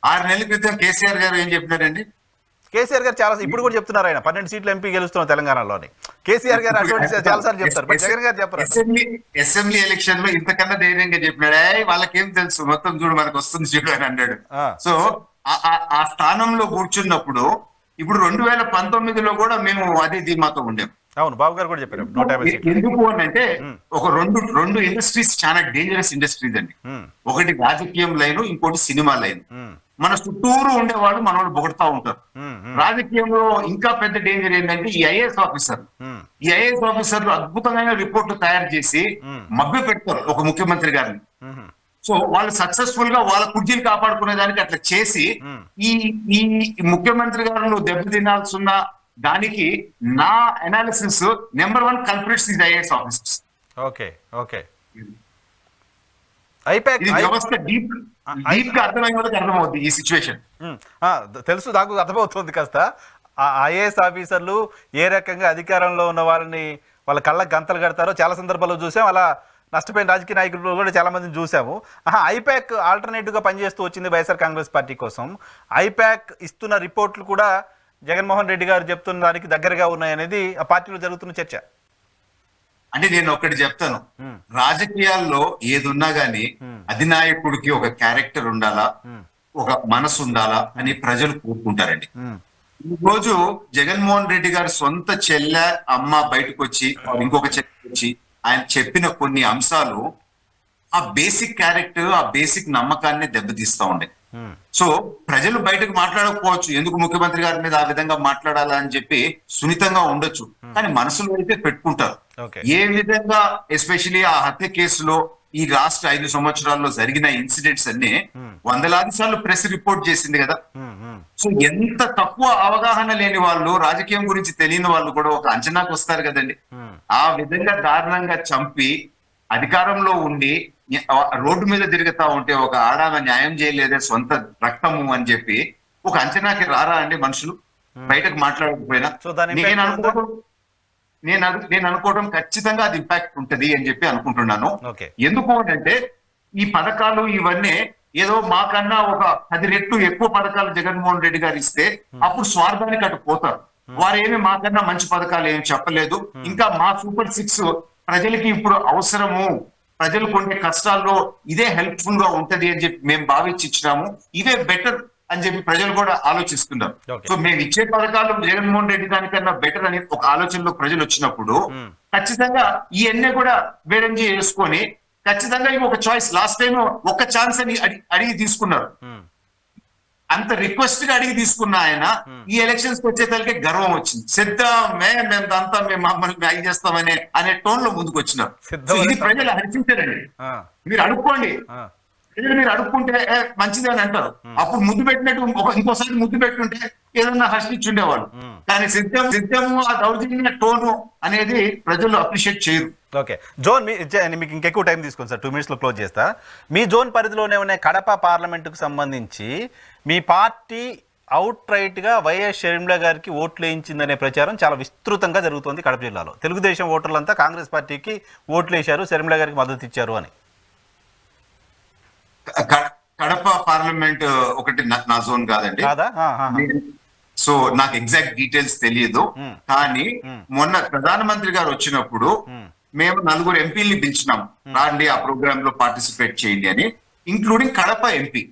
ఆరు నెలల క్రితం కేసీఆర్ గారు ఏం చెప్పినారండి? కేసీఆర్ గారు చాలా ఇప్పుడు కూడా చెప్తున్నారు ఆయన. పన్నెండు సీట్లు ఎంపీ గెలుస్తున్నాం తెలంగాణలోని. కేసీఆర్ గారు అటువంటి చాలా సార్లు చెప్తారు. బట్ జగన్ గారు చెప్పరు. అసెంబ్లీ ఎలక్షన్లో ఇంతకన్నా ధైర్యంగా చెప్పినాడు? "ఏయ్, వాళ్ళకేం తెలుసు? మొత్తం చూడు మనకు వస్తుంది చూడు అని అన్నాడు. సో ఆ- స్థానంలో కూర్చున్నప్పుడు ఇప్పుడు రెండు వేల పంతొమ్మిదిలో కూడా మేము అదే ధీమాతో ఉండేం. అవును బాబు గారు కూడా చెప్పారు. నూట ఎందుకు అని అంటే ఒక రెండు రెండు ఇండస్ట్రీస్ చాలా డేంజరస్ ఇండస్ట్రీస్ అండి. ఒకటి రాజకీయం లైన్ ఇంకోటి సినిమా లైన్. మన చుట్టూరు ఉండేవాళ్ళు మన వాళ్ళు పొగడుతూ ఉంటారు. రాజకీయంలో ఇంకా పెద్ద డేంజర్ ఏంటంటే ఈ ఐఏఎస్ ఆఫీసర్ ఈ ఐఏఎస్ ఆఫీసర్లు అద్భుతమైన రిపోర్టు తయారు చేసి. మభ్య పెడతారు ఒక ముఖ్యమంత్రి గారిని. సో వాళ్ళు సక్సెస్ఫుల్గా వాళ్ళ కుర్చీలు కాపాడుకునే దానికి అట్లా చేసి. ఈ ఈ ముఖ్యమంత్రి గారు దెబ్బతినాల్సిన దానికి నా analysis number one culprits is IAS officers okay okay. ఇది వ్యవస్థ డీప్ ఈ సిచ్యువేషన్ తెలుసు నాకు అర్థమవుతుంది కాస్త. ఆ ఐఏఎస్ ఆఫీసర్లు ఏ రకంగా అధికారంలో ఉన్న వాళ్ళని వాళ్ళ కళ్ళకి గంతలు కడతారో చాలా సందర్భాల్లో చూసాం. అలా నష్టపోయిన రాజకీయ నాయకులు కూడా చాలా మందిని చూసాము. ఆహా, ఐపాక్ ఆల్టర్నేటివ్గా పనిచేస్తూ వచ్చింది వైఎస్ఆర్ కాంగ్రెస్ పార్టీ కోసం. ఐపాక్ ఇస్తున్న రిపోర్ట్లు కూడా జగన్మోహన్ రెడ్డి గారు చెప్తున్న దానికి దగ్గరగా ఉన్నాయనేది ఆ పార్టీలో జరుగుతున్న చర్చ. అంటే నేను ఒకటి చెప్తాను. రాజకీయాల్లో ఏదున్నా గానీ అధినాయకుడికి ఒక క్యారెక్టర్ ఉండాలా? ఒక మనసు ఉండాలా? అని ప్రజలు కోరుకుంటారండి. ఈ రోజు జగన్మోహన్ రెడ్డి గారి సొంత చెల్లె అమ్మ బయటకు వచ్చి ఇంకొక చెల్లె వచ్చి ఆయన చెప్పిన కొన్ని అంశాలు ఆ బేసిక్ క్యారెక్టర్ ఆ బేసిక్ నమ్మకాన్ని దెబ్బతీస్తా ఉండే సో ప్రజలు బయటకు మాట్లాడకపోవచ్చు. ఎందుకు ముఖ్యమంత్రి గారి మీద ఆ విధంగా మాట్లాడాలా అని చెప్పి సున్నితంగా ఉండొచ్చు. కానీ మనసులో అయితే పెట్టుకుంటారు. ఏ విధంగా ఎస్పెషలీ ఆ హత్య కేసులో ఈ రాష్ట్ర ఐదు సంవత్సరాల్లో జరిగిన ఇన్సిడెంట్స్ అన్ని వందలాది సార్లు ప్రెస్ రిపోర్ట్ చేసింది కదా. సో ఎంత తక్కువ అవగాహన లేని వాళ్ళు రాజకీయం గురించి తెలియని వాళ్ళు కూడా ఒక అంచనాకు వస్తారు కదండి. ఆ విధంగా దారుణంగా చంపి అధికారంలో ఉండి రోడ్డు మీద తిరుగుతా ఉంటే ఒక ఆడామ న్యాయం చేయలేదే సొంత రక్తము అని చెప్పి ఒక అంచనాకి రారా అండి మనుషులు? బయటకు మాట్లాడకపోయినా. నేను? అనుకోవడం నేను నేను అనుకోవడం ఖచ్చితంగా అది ఇంపాక్ట్ ఉంటది అని చెప్పి అనుకుంటున్నాను. ఎందుకు అంటే ఈ పథకాలు ఇవన్నీ ఏదో మాకన్నా ఒక పది రెట్లు ఎక్కువ పథకాలు జగన్మోహన్ రెడ్డి గారు ఇస్తే అప్పుడు స్వార్థానికి అటు పోతారు. వారు ఏమి మాకన్నా మంచి పథకాలు ఏమి చెప్పలేదు. ఇంకా మా సూపర్ సిక్స్ ప్రజలకి ఇప్పుడు అవసరము. ప్రజలకు ఉండే కష్టాల్లో ఇదే హెల్ప్ఫుల్గా ఉంటది అని చెప్పి మేము భావించి ఇచ్చినాము. ఇవే బెటర్ అని చెప్పి ప్రజలు కూడా ఆలోచిస్తున్నారు. సో మేము ఇచ్చే పథకాలు జగన్మోహన్ రెడ్డి దానికన్నా బెటర్ అని ఒక ఆలోచనలో ప్రజలు వచ్చినప్పుడు. ఖచ్చితంగా ఇవన్నీ కూడా బేరంజీ చేసుకొని ఖచ్చితంగా ఇవి ఒక చాయిస్ లాస్ట్ టైం ఒక ఛాన్స్ అని అడి- అడిగి తీసుకున్నారు. అంత రిక్వెస్ట్గా అడిగి తీసుకున్న ఆయన ఈ ఎలక్షన్స్ వచ్చేసరికి గర్వం వచ్చింది. సిద్ధమే మేము అంతా మేము మమ్మల్ని మ్యాగ్ చేస్తామనే అనే టోన్లో ముందుకు వచ్చినారు. ఇది ప్రజలు హర్షించారండి. ఆ, మీరు అడుక్కోండి ప్రజలు మీరు అడుక్కుంటే "ఏ, మంచిది అని అంటారు. అప్పుడు ముద్దు పెట్టినట్టు ఇంకోసారి ముద్దు పెట్టుంటే ఏదన్నా హర్షించి ఉండేవాళ్ళు. కానీ సిద్ధం సిద్ధము ఆ దౌర్జన్య టోను అనేది ప్రజలు అప్రిషియేట్ చేయరు. ఓకే. జోన్ మీకు ఇంకెక్కువ టైం తీసుకోండి సార్ టూ మినిట్స్లో క్లోజ్ చేస్తా. మీ జోన్ పరిధిలోనే ఉన్న కడప పార్లమెంటుకు సంబంధించి మీ పార్టీ అవుట్ రైట్గా వైఎస్ షర్మిల గారికి ఓట్లు వేయించిందనే ప్రచారం చాలా విస్తృతంగా జరుగుతోంది కడప జిల్లాలో. తెలుగుదేశం ఓటర్లంతా కాంగ్రెస్ పార్టీకి ఓట్లు వేశారు షర్మిల గారికి మద్దతు ఇచ్చారు అని. కడప పార్లమెంట్ ఒకటి నా- జోన్ కాదండి. సో నాకు ఎగ్జాక్ట్ డీటెయిల్స్ తెలియదు. కానీ. మొన్న ప్రధానమంత్రి గారు వచ్చినప్పుడు మ్మ్. నలుగురు ఎంపీల్ని పిలిచినాం రాండి ఆ ప్రోగ్రామ్లో పార్టిసిపేట్ చేయండి అని ఇంక్లూడింగ్ కడప ఎంపీ.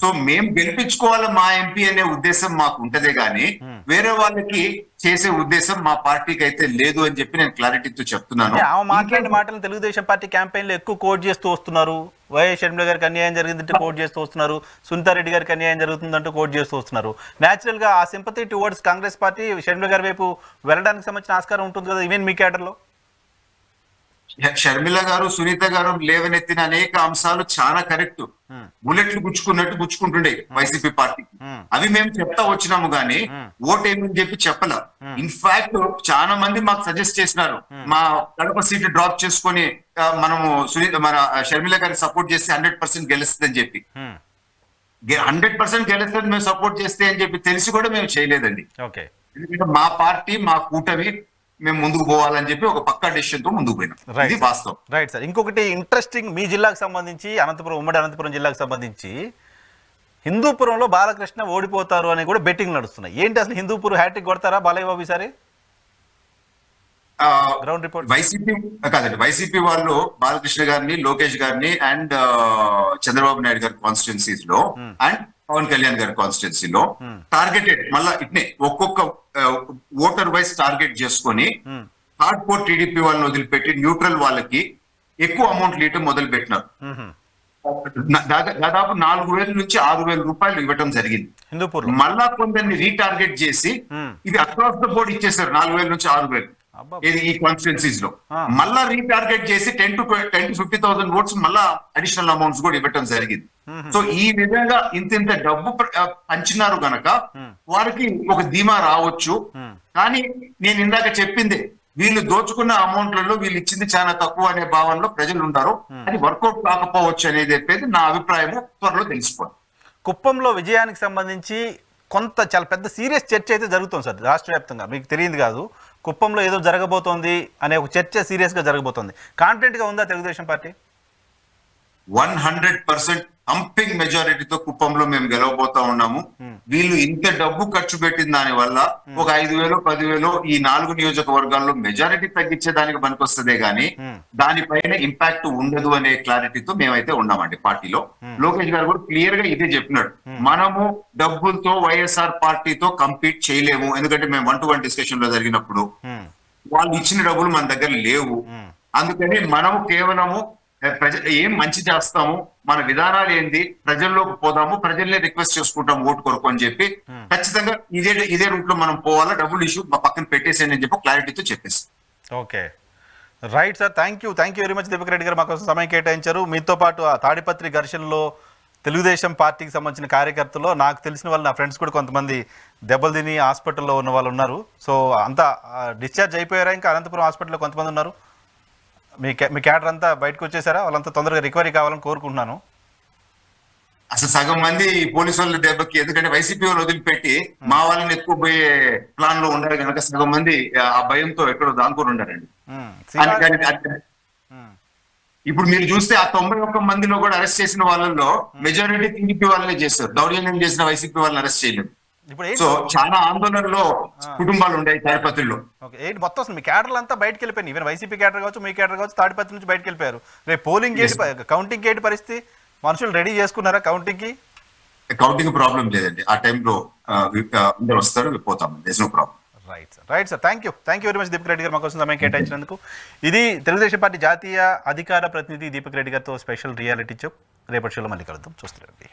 సో మేము గెలిపించుకోవాలి మా ఎంపీ అనే ఉద్దేశం మాకు ఉంటదే గానీ మ్మ్. వేరే వాళ్ళకి చేసే ఉద్దేశం మా పార్టీకి అయితే లేదు అని చెప్పి నేను క్లారిటీతో చెప్తున్నాను. ఆమె మాట్లాడిన మాటలు తెలుగుదేశం పార్టీ క్యాంపెయిన్లో ఎక్కువ కోట్ చేస్తూ వస్తున్నారు. వైఎస్ షర్మిల గారికి అన్యాయం జరిగిందంటే కోట్ చేస్తూ వస్తున్నారు. సునీతారెడ్డి గారికి అన్యాయం జరుగుతుందంటూ కోట్ చేస్తూ వస్తున్నారు. Natural గా ఆ sympathy towards Congress party Sharmila గారి వైపు వెళ్ళడానికి సంబంధించిన ఆస్కారం ఉంటుంది కదా ఈవెన్ మీ క్యాడర్లో? షర్మిల గారు సునీత గారు లేవనెత్తిన అనేక అంశాలు చాలా కరెక్ట్. బుల్లెట్లు గుచ్చుకున్నట్టు గుచ్చుకుంటుండే వైసీపీ పార్టీకి. అవి మేము చెప్తా వచ్చినాము గానీ. ఓటేమని చెప్పి చెప్పలే. ఇన్ఫాక్ట్ చాలా మంది మాకు సజెస్ట్ చేసినారు. మా కడప సీట్ డ్రాప్ చేసుకొని మనము సునీత మన షర్మిల గారికి సపోర్ట్ చేస్తే హండ్రెడ్ పర్సెంట్ గెలుస్తుందని చెప్పి. హండ్రెడ్ పర్సెంట్ గెలుస్తుంది మేము సపోర్ట్ చేస్తే అని చెప్పి తెలిసి కూడా మేము చేయలేదండి. ఎందుకంటే మా పార్టీ మా కూటమి మేము ముందుకు పోవాలని చెప్పి ఒక పక్కా డెసిషన్తో ముందుకు పోయినాం. ఇది వాస్తవం. రైట్ సార్ ఇంకొకటి ఇంట్రెస్టింగ్ మీ జిల్లాకు సంబంధించి అనంతపురం ఉమ్మడి అనంతపురం జిల్లాకు సంబంధించి హిందూపురంలో బాలకృష్ణ ఓడిపోతారు అని కూడా బెట్టింగ్ నడుస్తున్నాయి. ఏంటి అసలు హిందూపూర్ హ్యాట్రిక్ కొడతారా బాలయ్య బాబు ఈసారి? గ్రౌండ్ రిపోర్ట్ వైసీపీ కాదండి. వైసీపీ వాళ్ళు బాలకృష్ణ గారిని లోకేష్ గారిని అండ్ చంద్రబాబు నాయుడు గారి కాన్స్టిట్యున్సీస్లో అండ్ పవన్ కళ్యాణ్ గారి కాన్స్టిట్యున్సీలో టార్గెటెడ్ మళ్ళా ఇట్నే ఒక్కొక్క ఓటర్ వైజ్ టార్గెట్ చేసుకొని హార్డ్ కోర్ టీడీపీ వాళ్ళని వదిలిపెట్టి న్యూట్రల్ వాళ్ళకి ఎక్కువ అమౌంట్ ఇవ్వటం మొదలు పెట్టినారు. దాదాపు నాలుగు వేల నుంచి ఆరు వేల రూపాయలు ఇవ్వటం జరిగింది. మళ్ళా కొందరిని రీటార్గెట్ చేసి Hmm. ఇది అక్రాస్ ద బోర్డ్ ఇచ్చేసారు నాలుగు వేల నుంచి ఆరు వేలు. ఇది ఈ కాన్స్టిట్యున్సీస్లో. మళ్ళా రీటార్గెట్ చేసి ten to ten to fifty thousand votes మళ్ళా అడిషనల్ అమౌంట్స్ కూడా ఇవ్వటం జరిగింది. సో ఈ విధంగా ఇంత ఇంత డబ్బు పంచినారు గనక వారికి ఒక ధీమా రావచ్చు. కానీ నేను ఇందాక చెప్పింది వీళ్ళు దోచుకున్న అమౌంట్లలో వీళ్ళు ఇచ్చింది చాలా తక్కువ అనే భావనలో ప్రజలు ఉంటారు. అది వర్కౌట్ కాకపోవచ్చు అనేది చెప్పేది నా అభిప్రాయము త్వరలో తెలిసిపోతుంది. కుప్పంలో విజయానికి సంబంధించి కొంత చాలా పెద్ద సీరియస్ చర్చ అయితే జరుగుతుంది సార్ రాష్ట్ర వ్యాప్తంగా. మీకు తెలియదు కాదు కుప్పంలో ఏదో జరగబోతోంది అనే ఒక చర్చ సీరియస్గా జరగబోతోంది. కాన్ఫిడెంట్గా ఉందా Telugudesam party? One hundred percent pumping మెజారిటీతో కుప్పంలో మేము గెలవబోతా ఉన్నాము. వీళ్ళు ఇంత డబ్బు ఖర్చు పెట్టిన దాని వల్ల ఒక ఐదు వేలు పదివేలు ఈ నాలుగు నియోజకవర్గాల్లో మెజారిటీ తగ్గించే దానికి పనికొస్తుందే గానీ దానిపైన ఇంపాక్ట్ ఉండదు అనే క్లారిటీతో మేమైతే ఉన్నామండి పార్టీలో. లోకేష్ గారు కూడా క్లియర్గా ఇదే చెప్పినాడు. మనము డబ్బులతో వైఎస్ఆర్ పార్టీతో కంపీట్ చేయలేము. ఎందుకంటే మేము వన్ టు వన్ డిస్కషన్లో జరిగినప్పుడు. వాళ్ళు ఇచ్చిన డబ్బులు మన దగ్గర లేవు. అందుకని మనము కేవలము ప్రజ ఏం మంచి చేస్తాము? మన విధానాలు ఏంది? ప్రజల్లోకి పోదాము ప్రజల్ని రిక్వెస్ట్ చేసుకుంటాం ఓటు కొరకు అని చెప్పి. ఖచ్చితంగా ఇదే ఇదే రూట్లో మనం పోవాలా? డబ్బులు ఇష్యూ మా పక్కన పెట్టేసేయండి అని చెప్పి క్లారిటీతో చెప్పేసి okay. Right sir thank you. Thank you very much Deepak Reddy గారు మా కోసం సమయం కేటాయించారు. మీతో పాటు ఆ తాడిపత్రి ఘర్షణలో తెలుగుదేశం పార్టీకి సంబంధించిన కార్యకర్తలు నాకు తెలిసిన వాళ్ళు నా ఫ్రెండ్స్ కూడా కొంతమంది దెబ్బలు తిని హాస్పిటల్లో ఉన్న వాళ్ళు ఉన్నారు. సో అంతా డిశ్చార్జ్ అయిపోయారా ఇంకా? అనంతపురం హాస్పిటల్లో కొంతమంది ఉన్నారు. మీ మీ క్యాడర్ అంతా బయటకు వచ్చేసారా? వాళ్ళంతా తొందరగా రికవరీ కావాలని కోరుకుంటున్నాను. అసలు సగం మంది పోలీసు వాళ్ళ దెబ్బకి ఎందుకంటే వైసీపీ వాళ్ళు వదిలిపెట్టి మా వాళ్ళని ఎక్కువ పోయే ప్లాన్లో ఉండాలి కనుక సగం మంది ఆ భయంతో ఎక్కడో దానుకొని ఉండారండి. ఇప్పుడు మీరు చూస్తే ఆ తొంభై ఒక్క మందిలో కూడా అరెస్ట్ చేసిన వాళ్ళలో మెజారిటీ టీడీపీ వాళ్ళనే చేస్తారు దౌర్జన్యం చేసిన వైసీపీ వాళ్ళని అరెస్ట్ చేయలేదు. ఇప్పుడు సో చాలా ఆందోళనలో కుటుంబాలు ఉన్నాయి తాడిపత్రిలో. ఏంటి మొత్తం అసలు మీ క్యాడర్లు అంతా బయటకు వెళ్ళిపోయింది ఈవెన్ వైసీపీ క్యాడర్ కావచ్చు మీ క్యాడర్ కావచ్చు తాడిపత్రి నుంచి బయటకు వెళ్ళిపోయారు. రేపు పోలింగ్ ఏంటి కౌంటింగ్ ఏంటి పరిస్థితి? మనుషులు రెడీ చేసుకున్నారా కౌంటింగ్కి కౌంటింగ్ ప్రాబ్లం లేదండి. ఆ టైంలో అందరు వస్తారు పోతాం. No problem right sir right sir thank you thank you very much Deepak Reddy గారు మా కోసం సమయం కేటాయించినందుకు. ఇది తెలుగుదేశం పార్టీ జాతీయ అధికార ప్రతినిధి దీపక్ రెడ్డి గారితో స్పెషల్ రియాలిటీ చెప్ రేపటి షోలో మళ్ళీ కలుద్దాం. చూస్తున్నారండి